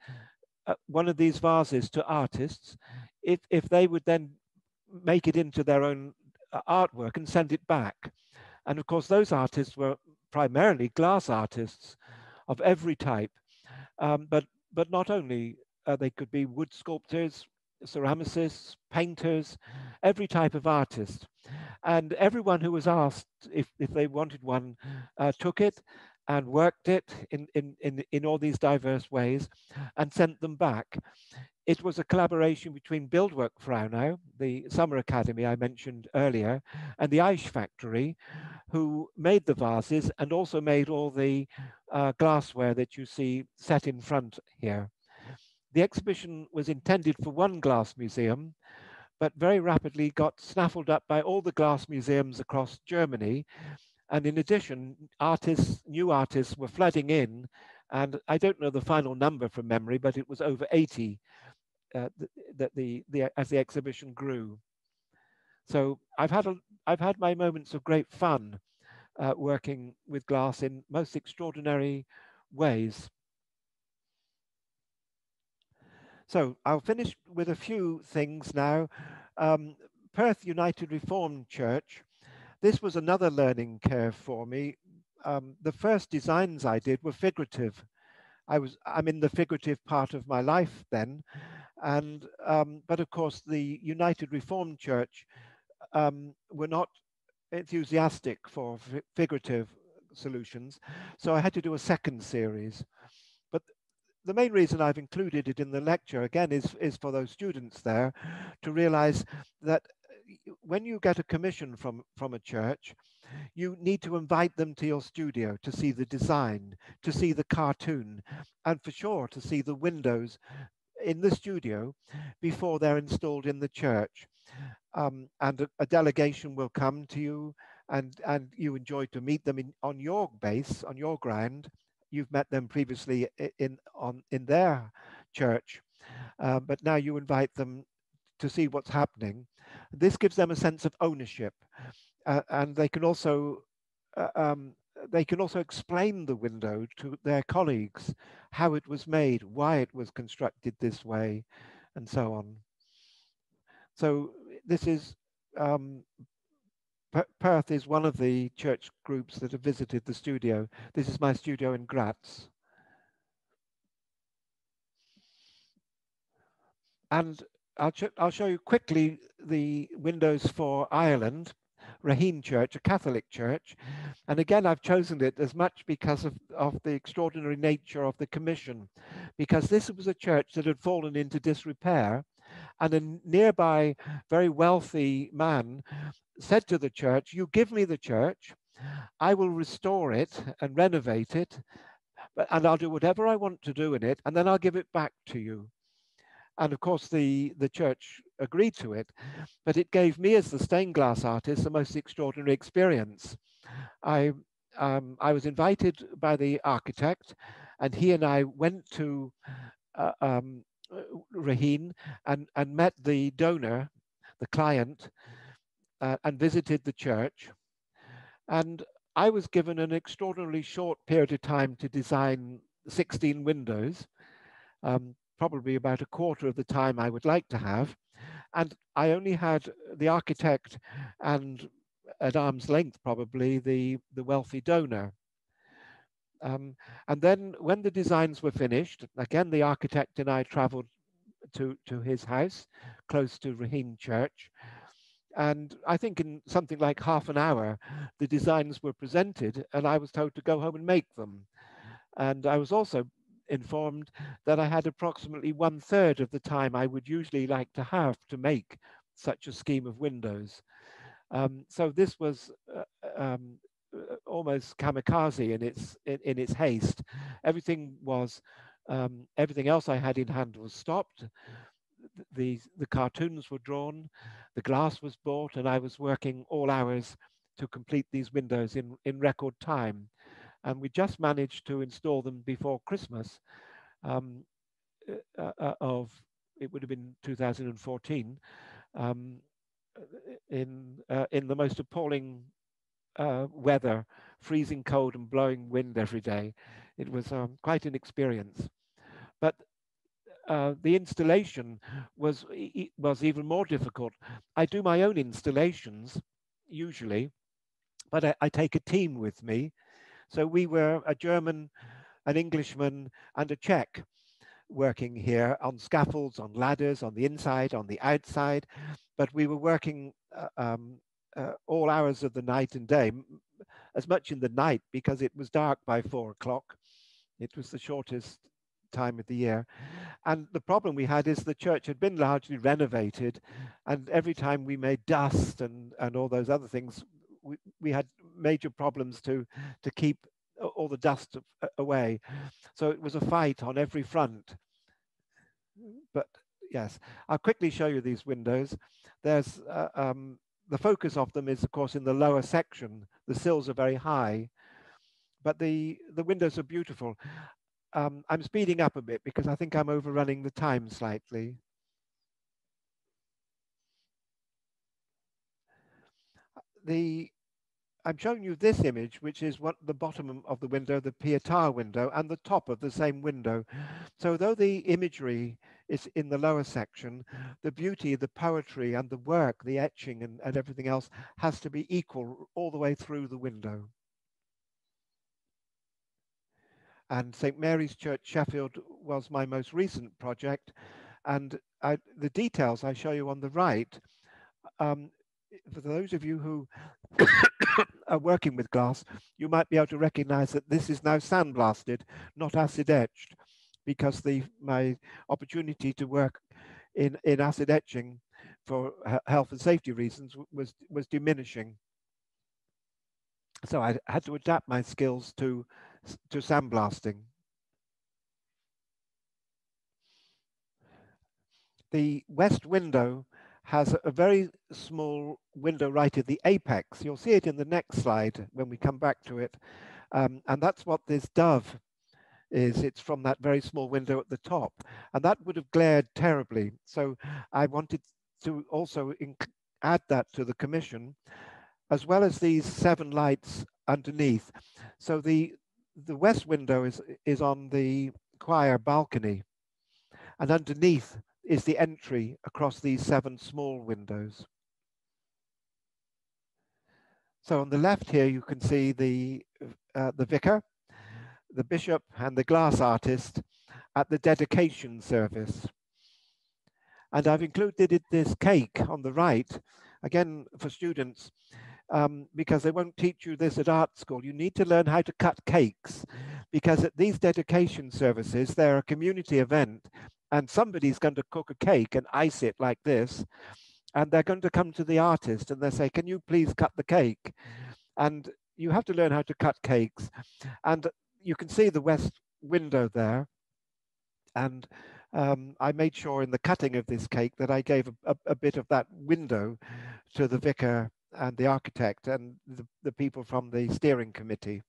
uh, one of these vases to artists if, if they would then make it into their own uh, artwork and send it back. And of course, those artists were primarily glass artists of every type, um, but but not only uh, they could be wood sculptors, ceramicists, painters, every type of artist. And everyone who was asked if, if they wanted one uh, took it and worked it in, in, in, in all these diverse ways and sent them back. It was a collaboration between Bildwerk Frauenau, the summer academy I mentioned earlier, and the Eisch factory, who made the vases and also made all the uh, glassware that you see set in front here. The exhibition was intended for one glass museum, but very rapidly got snaffled up by all the glass museums across Germany. And in addition, artists, new artists were flooding in, and I don't know the final number from memory, but it was over 80 that the, the as the exhibition grew. So I've had a, I've had my moments of great fun uh, working with glass in most extraordinary ways. So I'll finish with a few things now. Um, Perth United Reformed Church. This was another learning curve for me. Um, the first designs I did were figurative. I was I'm in the figurative part of my life then, and um, but of course, the United Reformed Church um, were not enthusiastic for figurative solutions, so I had to do a second series. But the main reason I've included it in the lecture again is is for those students there to realize that uh, when you get a commission from from a church you need to invite them to your studio to see the design to see the cartoon and for sure to see the windows in the studio before they're installed in the church. Um, and a, a, delegation will come to you and, and you enjoy to meet them in, on your base, on your ground. You've met them previously in, on, in their church, uh, but now you invite them to see what's happening. This gives them a sense of ownership uh, and they can also uh, um, they can also explain the window to their colleagues, how it was made, why it was constructed this way, and so on. So this is, um, Perth is one of the church groups that have visited the studio. This is my studio in Graz. And I'll, I'll show you quickly the windows for Ireland. Raheen Church, a Catholic church. And again, I've chosen it as much because of, of the extraordinary nature of the commission, because this was a church that had fallen into disrepair. And a nearby, very wealthy man said to the church, You give me the church, I will restore it and renovate it, and I'll do whatever I want to do in it, and then I'll give it back to you. And of course, the, the church agreed to it, but it gave me, as the stained glass artist, the most extraordinary experience. I, um, I was invited by the architect, and he and I went to uh, um, Raheen and, and met the donor, the client, uh, and visited the church. And I was given an extraordinarily short period of time to design 16 windows. Um, probably about a quarter of the time I would like to have. And I only had the architect and at arm's length, probably the, the wealthy donor. Um, and then when the designs were finished, again, the architect and I traveled to, to his house close to Raheen Church. And I think in something like half an hour, the designs were presented and I was told to go home and make them. And I was also informed that I had approximately one third of the time I would usually like to have to make such a scheme of windows. Um, so this was uh, um, uh, almost kamikaze in its in, in, its haste. Everything was um, everything else I had in hand was stopped. The the cartoons were drawn, the glass was bought, and I was working all hours to complete these windows in in record time. And we just managed to install them before Christmas um, uh, uh, of it would have been 2014 um, in uh, in the most appalling uh, weather, freezing cold and blowing wind every day. It was um, quite an experience. But uh, the installation was was even more difficult. I do my own installations usually, but I, I take a team with me. So we were a German, an Englishman, and a Czech working here on scaffolds, on ladders, on the inside, on the outside, but we were working uh, um, uh, all hours of the night and day, as much in the night because it was dark by four o'clock. It was the shortest time of the year. And the problem we had is the church had been largely renovated, and every time we made dust and, and all those other things, we, had major problems to, to keep all the dust away. So it was a fight on every front. But yes, I'll quickly show you these windows. There's uh, um, the focus of them is, of course, in the lower section. The sills are very high, but the, the windows are beautiful. Um, I'm speeding up a bit because I think I'm overrunning the time slightly. The, I'm showing you this image, which is what the bottom of the window, the Pietà window, and the top of the same window. So though the imagery is in the lower section. The beauty, the poetry and the work, the etching and, and everything else has to be equal all the way through the window. And St. Mary's Church, Sheffield was my most recent project. And I, the details I show you on the right, um, for those of you who are working with glass, you might be able to recognize that this is now sandblasted, not acid etched because the my opportunity to work in in acid etching for health and safety reasons was was diminishing. So I had to adapt my skills to to sandblasting. The west window has a very small window right at the apex. You'll see it in the next slide when we come back to it. Um, and that's what this dove is. It's from that very small window at the top. And that would have glared terribly. So i wanted to also add that to the commission as well as these seven lights underneath. So the the west window is is on the choir balcony. And underneath is the entry across these seven small windows so on the left here you can see the uh, the vicar the bishop and the glass artist at the dedication service. And I've included this cake on the right, again for students, um, because they won't teach you this at art school. You need to learn how to cut cakes because at these dedication services, they're a community event and somebody's going to cook a cake and ice it like this. And they're going to come to the artist and they say, can you please cut the cake? And you have to learn how to cut cakes. And you can see the west window there. And um, I made sure in the cutting of this cake that I gave a, a, a, bit of that window to the vicar and the architect and the, the people from the steering committee.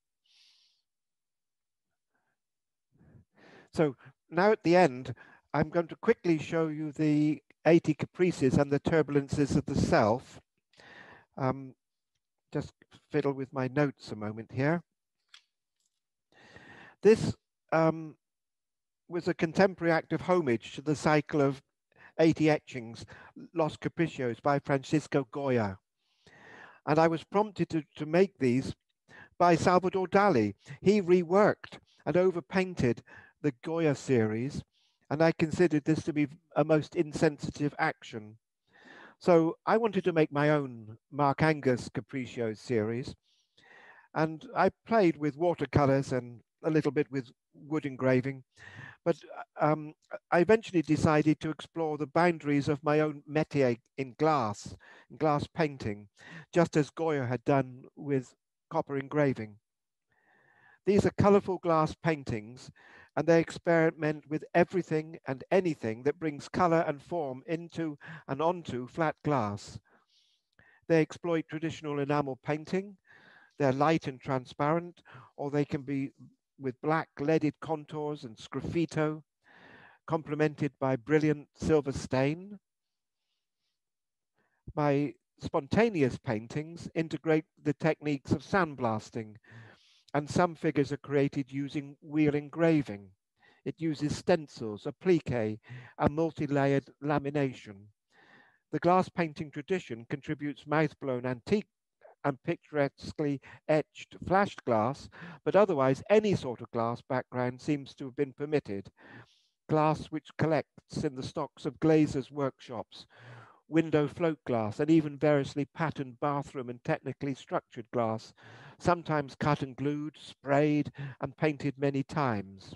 So now at the end, I'm going to quickly show you the 80 caprices and the turbulences of the self. Um, just fiddle with my notes a moment here. This um, was a contemporary act of homage to the cycle of 80 etchings, Los Caprichos by Francisco Goya. And I was prompted to, to make these by Salvador Dali. He reworked and overpainted the Goya series, and I considered this to be a most insensitive action. So I wanted to make my own Mark Angus Capriccio series. And I played with watercolors and a little bit with wood engraving. But um, I eventually decided to explore the boundaries of my own métier in glass, in glass painting, just as Goya had done with copper engraving. These are colorful glass paintings and they experiment with everything and anything that brings color and form into and onto flat glass. They exploit traditional enamel painting. They're light and transparent, or they can be with black leaded contours and sgraffito, complemented by brilliant silver stain. My spontaneous paintings integrate the techniques of sandblasting, and some figures are created using wheel engraving. It uses stencils, applique, and multi-layered lamination. The glass painting tradition contributes mouth-blown antique and picturesquely etched flashed glass, but otherwise any sort of glass background seems to have been permitted. Glass which collects in the stocks of glazers' workshops, window float glass, and even variously patterned bathroom and technically structured glass, sometimes cut and glued, sprayed, and painted many times.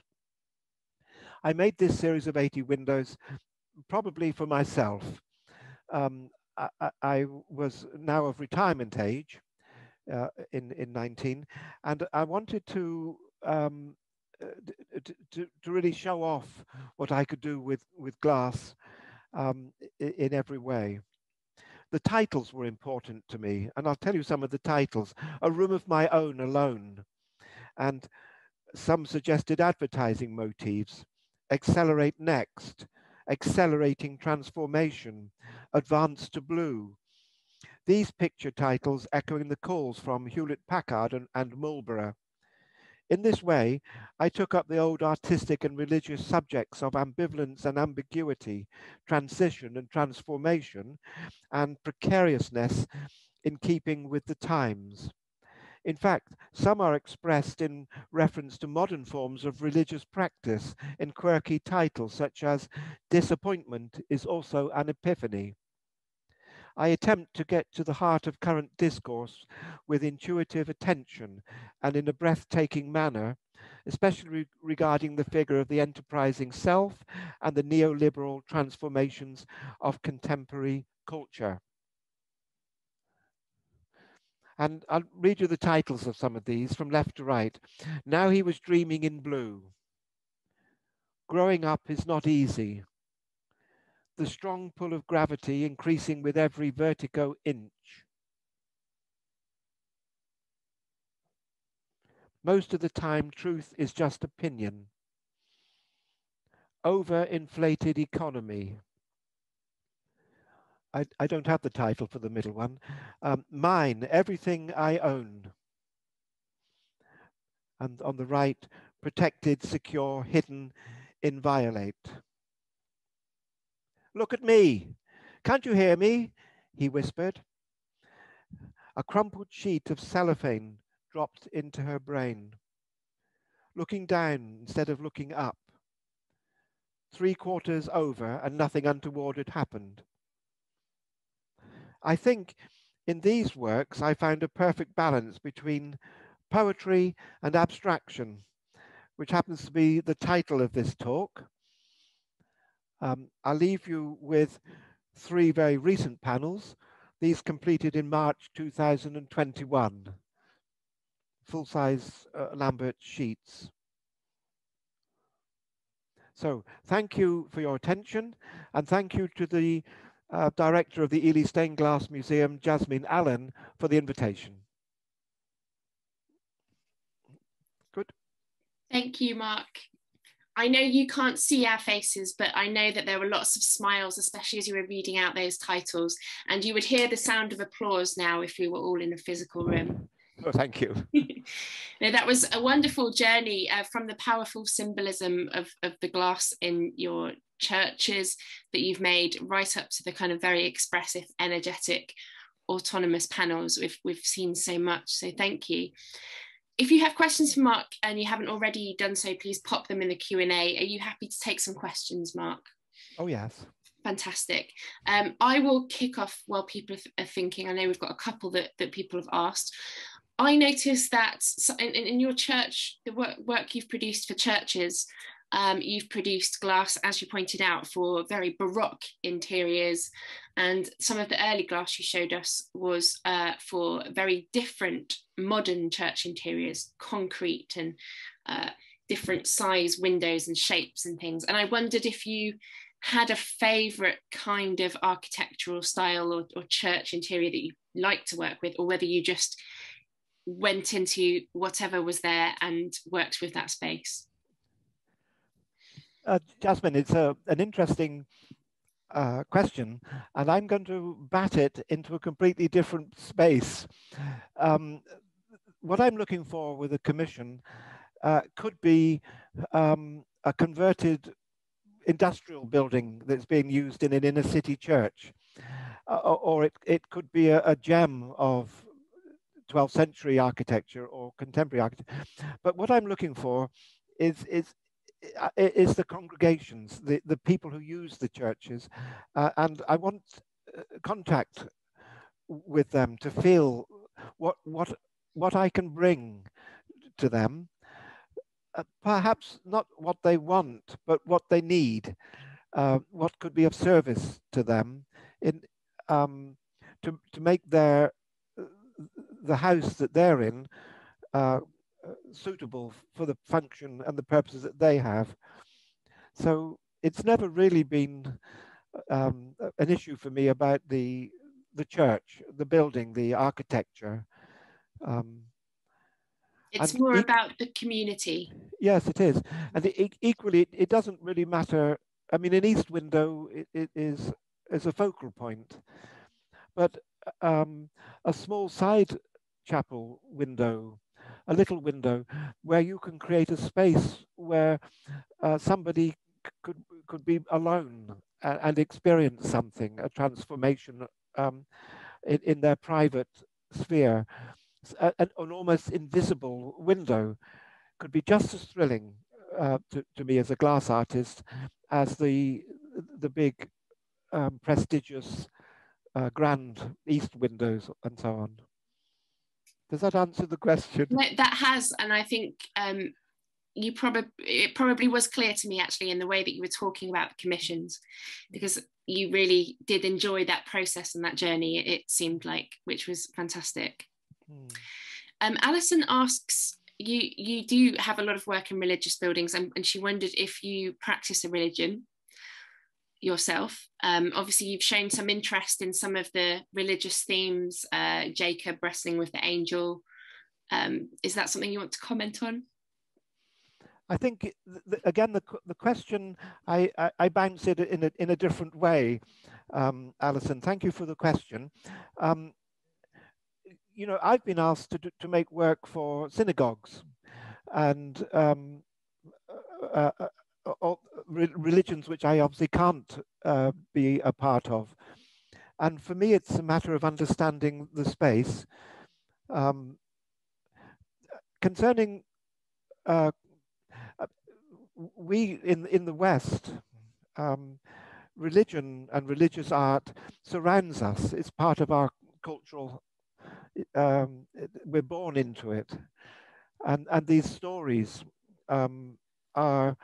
I made this series of 80 windows probably for myself. Um, I, I, was now of retirement age uh, in, in 19, and I wanted to, um, uh, to, to really show off what I could do with, with glass um, in every way. The titles were important to me, and I'll tell you some of the titles. A Room of My Own Alone, and some suggested advertising motifs. Accelerate Next, Accelerating Transformation, Advance to Blue. These picture titles echoing the calls from Hewlett Packard and, and Marlboro. In this way, I took up the old artistic and religious subjects of ambivalence and ambiguity, transition and transformation, and precariousness in keeping with the times. In fact, some are expressed in reference to modern forms of religious practice in quirky titles such as Disappointment is also an Epiphany. I attempt to get to the heart of current discourse with intuitive attention and in a breathtaking manner, especially re regarding the figure of the enterprising self and the neoliberal transformations of contemporary culture. And I'll read you the titles of some of these from left to right. Now he was dreaming in blue. Growing up is not easy. The strong pull of gravity increasing with every vertigo inch. Most of the time, truth is just opinion. Overinflated economy. I, I don't have the title for the middle one. Um, mine, everything I own. And on the right, protected, secure, hidden, inviolate. Look at me. Can't you hear me? He whispered. A crumpled sheet of cellophane dropped into her brain. Looking down instead of looking up. Three quarters over and nothing untoward had happened. I think in these works, I found a perfect balance between poetry and abstraction, which happens to be the title of this talk. Um, I'll leave you with three very recent panels, these completed in March 2021, full-size uh, Lambert sheets. So thank you for your attention and thank you to the uh, Director of the Ely Stained Glass Museum, Jasmine Allen, for the invitation. Good. Thank you, Mark. I know you can't see our faces, but I know that there were lots of smiles, especially as you were reading out those titles. And you would hear the sound of applause now if we were all in a physical room. Oh, thank you. no, that was a wonderful journey uh, from the powerful symbolism of, of the glass in your churches that you've made right up to the kind of very expressive, energetic, autonomous panels we've, we've seen so much. So thank you. If you have questions for Mark and you haven't already done so, please pop them in the Q&A. Are you happy to take some questions, Mark? Oh, yes. Fantastic. Um, I will kick off while people are thinking. I know we've got a couple that, that people have asked. I noticed that in, in your church, the work, work you've produced for churches, um, you've produced glass, as you pointed out, for very Baroque interiors. And some of the early glass you showed us was uh, for very different modern church interiors, concrete and uh, different size windows and shapes and things. And I wondered if you had a favorite kind of architectural style or, or church interior that you like to work with, or whether you just went into whatever was there and worked with that space. Uh, Jasmine, it's a, an interesting uh, question, and I'm going to bat it into a completely different space. Um, what I'm looking for with a commission uh, could be um, a converted industrial building that's being used in an inner city church, uh, or it, it could be a, a gem of 12th century architecture or contemporary architecture. But what I'm looking for is, is is the congregations, the, the people who use the churches. Uh, and I want uh, contact with them to feel what, what, what I can bring to them. Uh, perhaps not what they want, but what they need, uh, what could be of service to them in, um, to, to make their, the house that they're in uh, suitable for the function and the purposes that they have. So it's never really been um, an issue for me about the the church, the building, the architecture. Um, it's more about the community. Yes, it is, and equally, it, it, doesn't really matter. I mean, an east window it, it is is a focal point, but um, a small side chapel window a little window where you can create a space where uh, somebody could could be alone and, and experience something, a transformation um, in, in their private sphere. An, an, almost invisible window could be just as thrilling uh, to, to me as a glass artist as the the big um, prestigious uh, grand east windows and so on. Does that answer the question? No, that has, and I think um, you probably it probably was clear to me actually in the way that you were talking about the commissions, because you really did enjoy that process and that journey. It seemed like, which was fantastic. Hmm. Um, Alison asks, you you do have a lot of work in religious buildings, and, and she wondered if you practice a religion yourself. Um, obviously, you've shown some interest in some of the religious themes, uh, Jacob wrestling with the angel. Um, is that something you want to comment on? I think again the the question I, I, I bounce it in a in a different way, um, Alison. Thank you for the question. Um, you know, I've been asked to to make work for synagogues, and um, uh, uh, religions which I obviously can't uh, be a part of. And for me, it's a matter of understanding the space. Um, concerning uh, we in in the West, um, religion and religious art surrounds us. It's part of our cultural. Um, we're born into it, and and these stories um, are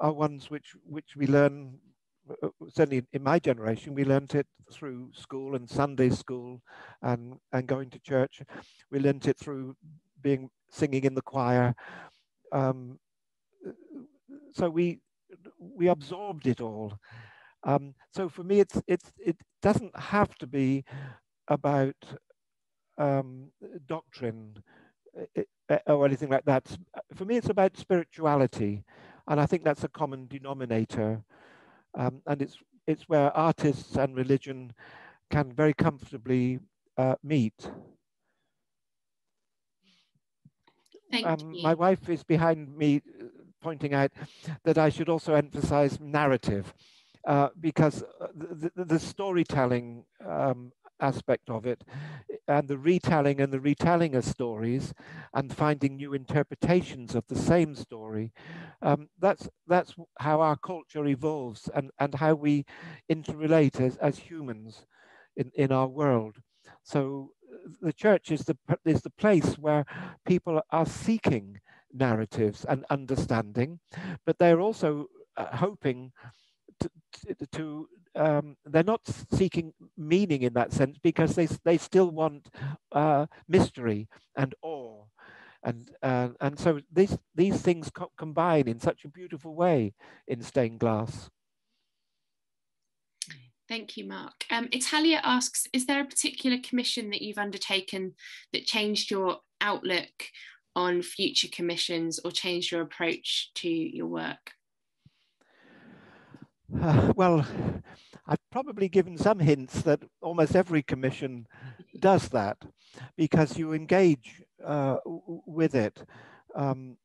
are ones which which we learn uh, certainly in my generation we learnt it through school and sunday school and and going to church. We learnt it through being singing in the choir. Um, so we we absorbed it all. Um, so for me it's it's it doesn't have to be about um, doctrine uh, uh, or anything like that. For me it's about spirituality and I think that's a common denominator. Um, and it's, it's where artists and religion can very comfortably uh, meet. Um, my wife is behind me uh, pointing out that I should also emphasize narrative uh, because uh, the, the, the storytelling um, aspect of it and the retelling and the retelling of stories and finding new interpretations of the same story um, that's that's how our culture evolves and and how we interrelate as, as humans in in our world. So the church is the is the place where people are seeking narratives and understanding but they're also uh, hoping to, to um, they're not seeking meaning in that sense because they they still want uh, mystery and awe, and uh, and so these these things co combine in such a beautiful way in stained glass. Thank you, Mark. Um, Italia asks, is there a particular commission that you've undertaken that changed your outlook on future commissions or changed your approach to your work? Uh, well, I've probably given some hints that almost every commission does that because you engage uh, with it. Um,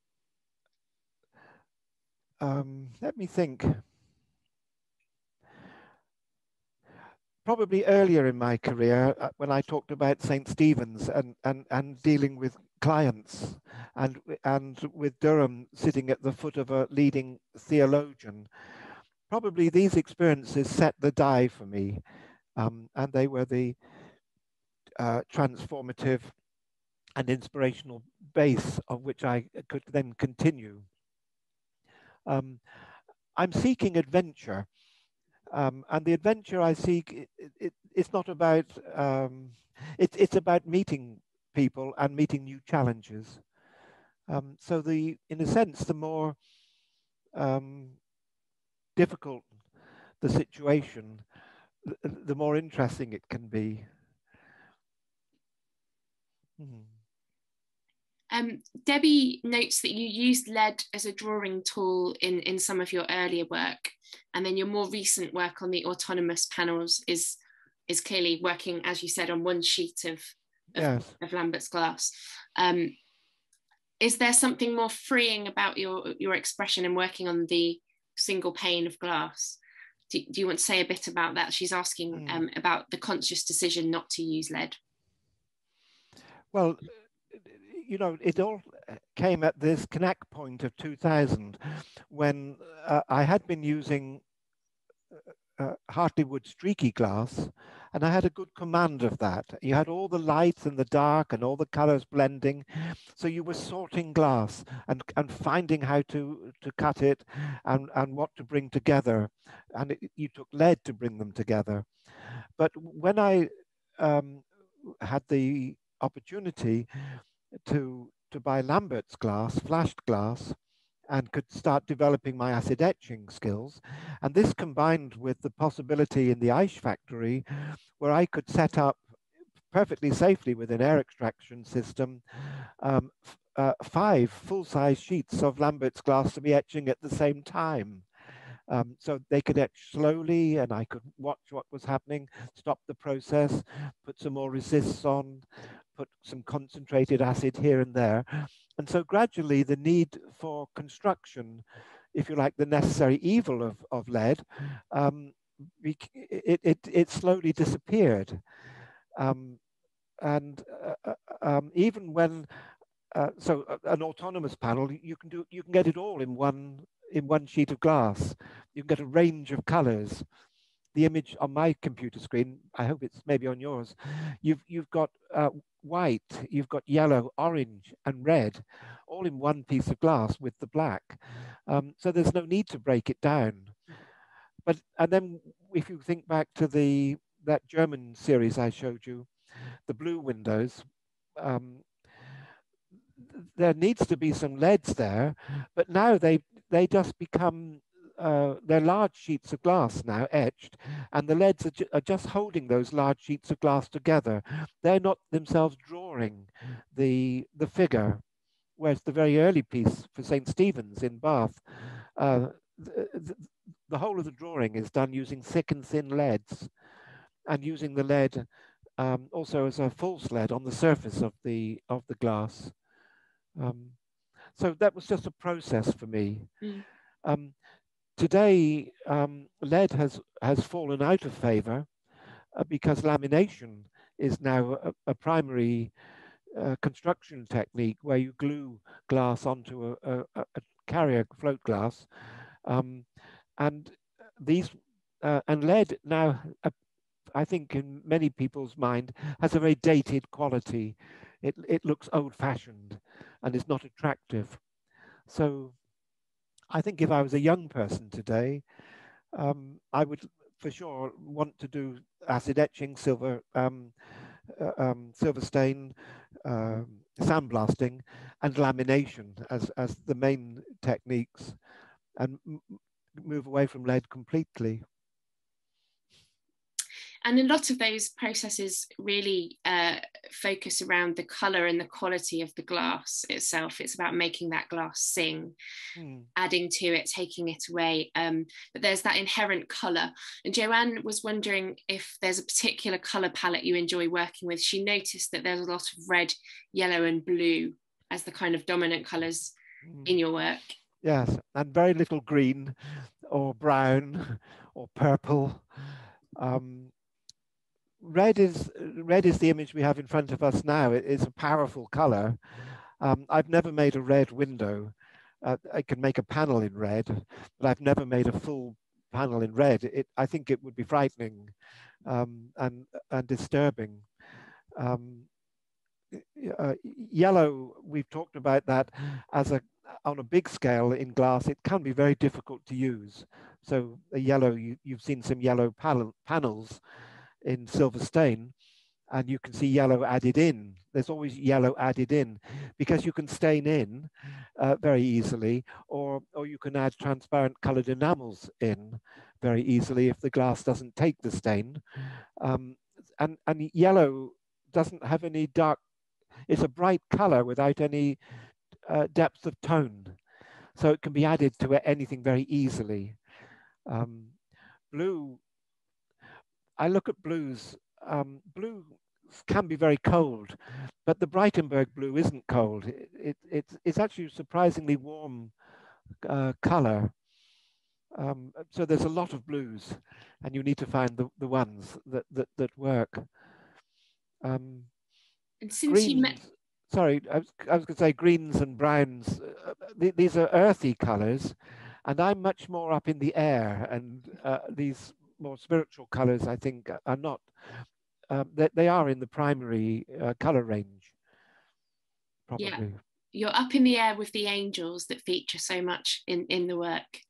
um, let me think. Probably earlier in my career, uh, when I talked about St. Stephen's and, and, and dealing with clients and, and with Durham sitting at the foot of a leading theologian, probably these experiences set the die for me, um, and they were the uh, transformative and inspirational base of which I could then continue. Um, I'm seeking adventure, um, and the adventure I seek, it, it, it's not about, um, it, it's about meeting people and meeting new challenges. Um, so the, in a sense, the more um, difficult the situation, the more interesting it can be. Hmm. Um, Debbie notes that you used lead as a drawing tool in, in some of your earlier work, and then your more recent work on the autonomous panels is is clearly working, as you said, on one sheet of of, yes. of Lambert's glass. Um, is there something more freeing about your your expression and working on the single pane of glass. Do, do you want to say a bit about that? She's asking mm. um, about the conscious decision not to use lead. Well, you know, it all came at this connect point of 2000 when uh, I had been using uh, uh Hartley-Wood streaky glass and I had a good command of that. You had all the light and the dark and all the colors blending. So you were sorting glass and, and finding how to, to cut it and, and what to bring together. And it, you took lead to bring them together. But when I um, had the opportunity to, to buy Lambert's glass, flashed glass, and could start developing my acid etching skills. And this combined with the possibility in the Eisch factory where I could set up perfectly safely with an air extraction system um, uh, five full-size sheets of Lambert's glass to be etching at the same time. Um, so they could etch slowly and I could watch what was happening, stop the process, put some more resists on, put some concentrated acid here and there. And so gradually the need for construction, if you like, the necessary evil of, of lead, um, it, it, it slowly disappeared. Um, and uh, uh um, even when, uh, so uh, an autonomous panel, you can do, you can get it all in one, in one sheet of glass. You can get a range of colors the image on my computer screen, I hope it's maybe on yours, you've, you've got uh, white, you've got yellow, orange, and red, all in one piece of glass with the black. Um, so there's no need to break it down. But and then if you think back to the that German series I showed you, the blue windows, um, there needs to be some leads there, but now they they just become uh, they're large sheets of glass now etched, and the leads are, ju are, just holding those large sheets of glass together. They're not themselves drawing the, the figure, whereas the very early piece for St. Stephen's in Bath, uh, the, the, whole of the drawing is done using thick and thin leads and using the lead um, also as a false lead on the surface of the, of the glass. Um, so that was just a process for me. Mm. Um, today, um, lead has, has fallen out of favor uh, because lamination is now a, a primary uh, construction technique where you glue glass onto a, a, a carrier float glass. Um, and these, uh, and lead now, uh, I think in many people's mind, has a very dated quality. It, it looks old fashioned and is not attractive. So I think if I was a young person today, um, I would for sure want to do acid etching, silver, um, uh, um, silver stain, uh, sandblasting, and lamination as, as the main techniques, and move away from lead completely and a lot of those processes really uh, focus around the color and the quality of the glass itself. It's about making that glass sing mm. adding to it taking it away. Um, but there's that inherent color. And joanne was wondering if there's a particular color palette you enjoy working with. She noticed that there's a lot of red yellow and blue as the kind of dominant colors mm. in your work. Yes and very little green or brown or purple. Um, red is red is the image we have in front of us now. It is a powerful color. Um, I've never made a red window. Uh, I can make a panel in red, but I've never made a full panel in red. It, I think it would be frightening um, and, and disturbing. Um, uh, yellow, we've talked about that as a on a big scale in glass, it can be very difficult to use. So a yellow, you, have seen some yellow panel, panels in silver stain and you can see yellow added in. There's always yellow added in because you can stain in uh, very easily or, or you can add transparent colored enamels in very easily if the glass doesn't take the stain. Um, and, and yellow doesn't have any dark, it's a bright color without any uh, depth of tone. So it can be added to anything very easily. Um, blue I look at blues. Um, blue can be very cold, but the Breitenberg blue isn't cold. It, it, it's, it's actually surprisingly warm uh, color. Um, so there's a lot of blues, and you need to find the, the ones that, that, that work. Um, and since greens, you met... Sorry, I was, I was going to say greens and browns. Uh, th these are earthy colors, and I'm much more up in the air, and uh, these more spiritual colors, I think, are not, um, they, they are in the primary uh, color range. Probably. Yeah. You're up in the air with the angels that feature so much in, in the work.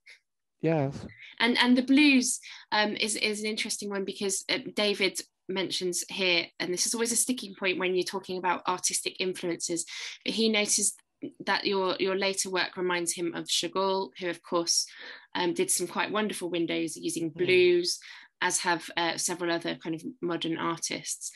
Yes. And and the blues um, is, is an interesting one because uh, David mentions here, and this is always a sticking point when you're talking about artistic influences, he noticed that your your later work reminds him of Chagall, who of course um, did some quite wonderful windows using hmm. blues, mm. as have uh, several other kind of modern artists.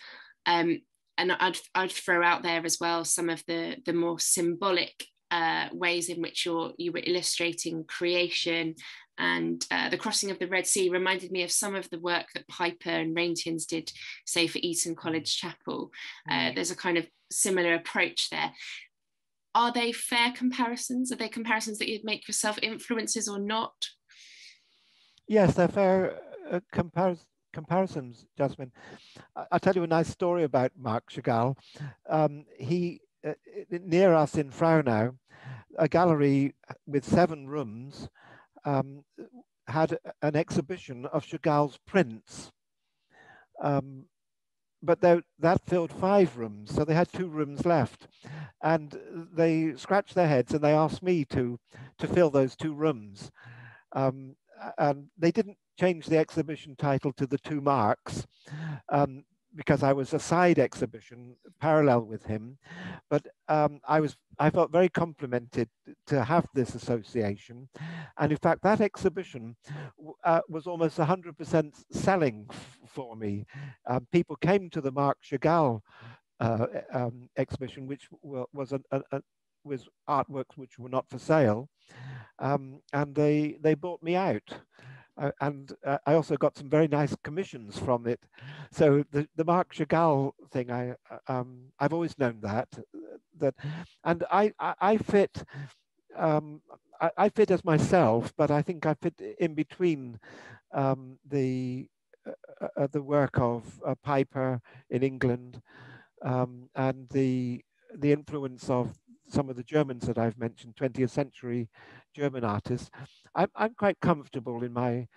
Um, and I'd I'd throw out there as well some of the the more symbolic uh, ways in which you're you were illustrating creation and uh, the crossing of the Red Sea reminded me of some of the work that Piper and Reyntiens did, say for Eton College Chapel. Uh, hmm. there's a kind of similar approach there are they fair comparisons? Are they comparisons that you'd make yourself influences or not? Yes, they're fair uh, comparisons Jasmine. I'll tell you a nice story about Marc Chagall. Um, he, uh, near us in Frauenau, a gallery with seven rooms um, had an exhibition of Chagall's prints. Um, but that filled five rooms, so they had two rooms left, and they scratched their heads and they asked me to to fill those two rooms, um, and they didn't change the exhibition title to the two marks. Um, because I was a side exhibition parallel with him, but um, I was I felt very complimented to have this association, and in fact that exhibition uh, was almost 100% selling for me. Um, people came to the Marc Chagall uh, um, exhibition, which was a, a, a, was artworks which were not for sale, um, and they they bought me out. Uh, and uh, I also got some very nice commissions from it. So the, the Marc Chagall thing, I uh, um, I've always known that that, and I I, I fit. Um, I, I, fit as myself, but I think I fit in between um, the uh, the work of uh, Piper in England um, and the the influence of some of the Germans that I've mentioned, 20th century German artists, I'm, I'm quite comfortable in my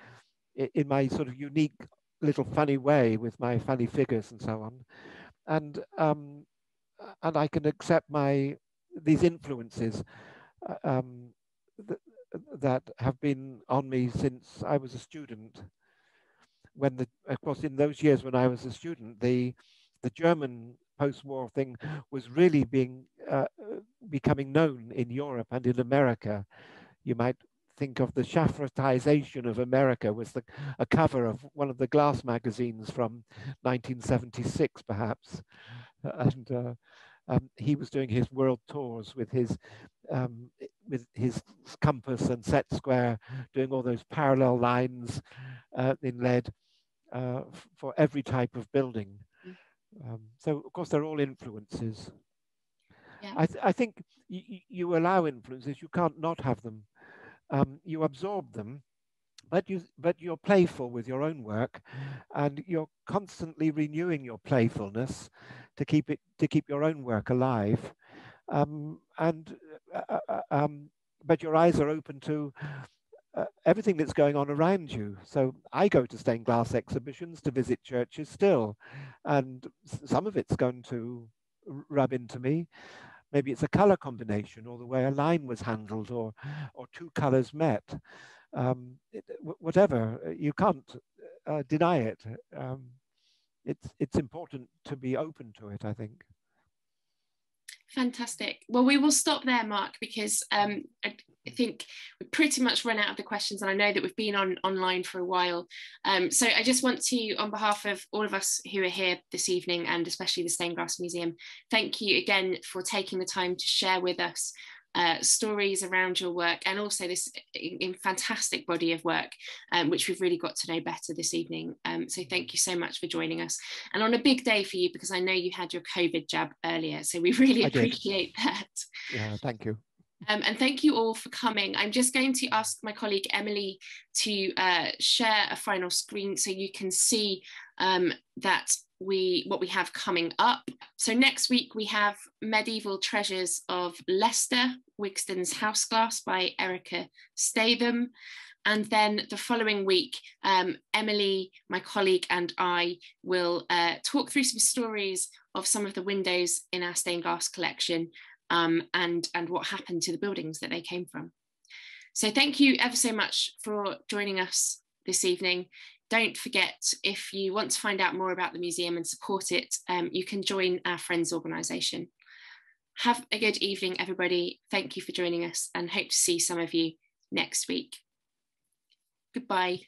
in my sort of unique little funny way with my funny figures and so on, and um, and I can accept my these influences uh, um, th that have been on me since I was a student. When the, of course, in those years when I was a student, the the German post-war thing was really being uh, becoming known in Europe and in America. You might think of the Schaffrathization of America was the, a cover of one of the glass magazines from 1976, perhaps. And uh, um, he was doing his world tours with his um, with his compass and set square, doing all those parallel lines uh, in lead uh, for every type of building. Um, so of course they're all influences. Yeah. I, th I think you allow influences, you can't not have them. Um, you absorb them, but you but you're playful with your own work, and you're constantly renewing your playfulness to keep it to keep your own work alive. Um, and uh, uh, uh um, but your eyes are open to uh, everything that's going on around you. So I go to stained glass exhibitions to visit churches still, and some of it's going to rub into me. Maybe it's a color combination or the way a line was handled or, or two colors met. Um, it, whatever, uh, you can't uh, deny it. Um, it's, it's important to be open to it, I think. Fantastic. Well, we will stop there, Mark, because um, I, think we pretty much run out of the questions, and I know that we've been on online for a while. Um, so I just want to, on behalf of all of us who are here this evening, and especially the Stained Glass Museum, thank you again for taking the time to share with us uh, stories around your work and also this in, fantastic body of work, um, which we've really got to know better this evening. Um, so thank you so much for joining us. And on a big day for you, because I know you had your COVID jab earlier, so we really I appreciate did. that. Yeah, thank you. Um, and thank you all for coming. I'm just going to ask my colleague Emily to uh, share a final screen so you can see um, that we what we have coming up. So next week we have Medieval Treasures of Leicester, Wygston's House Glass by Erica Statham. And then the following week, um, Emily, my colleague, and I will uh, talk through some stories of some of the windows in our stained glass collection um, and, and what happened to the buildings that they came from. So thank you ever so much for joining us this evening don't forget if you want to find out more about the museum and support it, um, you can join our Friends organisation. Have a good evening, everybody. Thank you for joining us and hope to see some of you next week. Goodbye.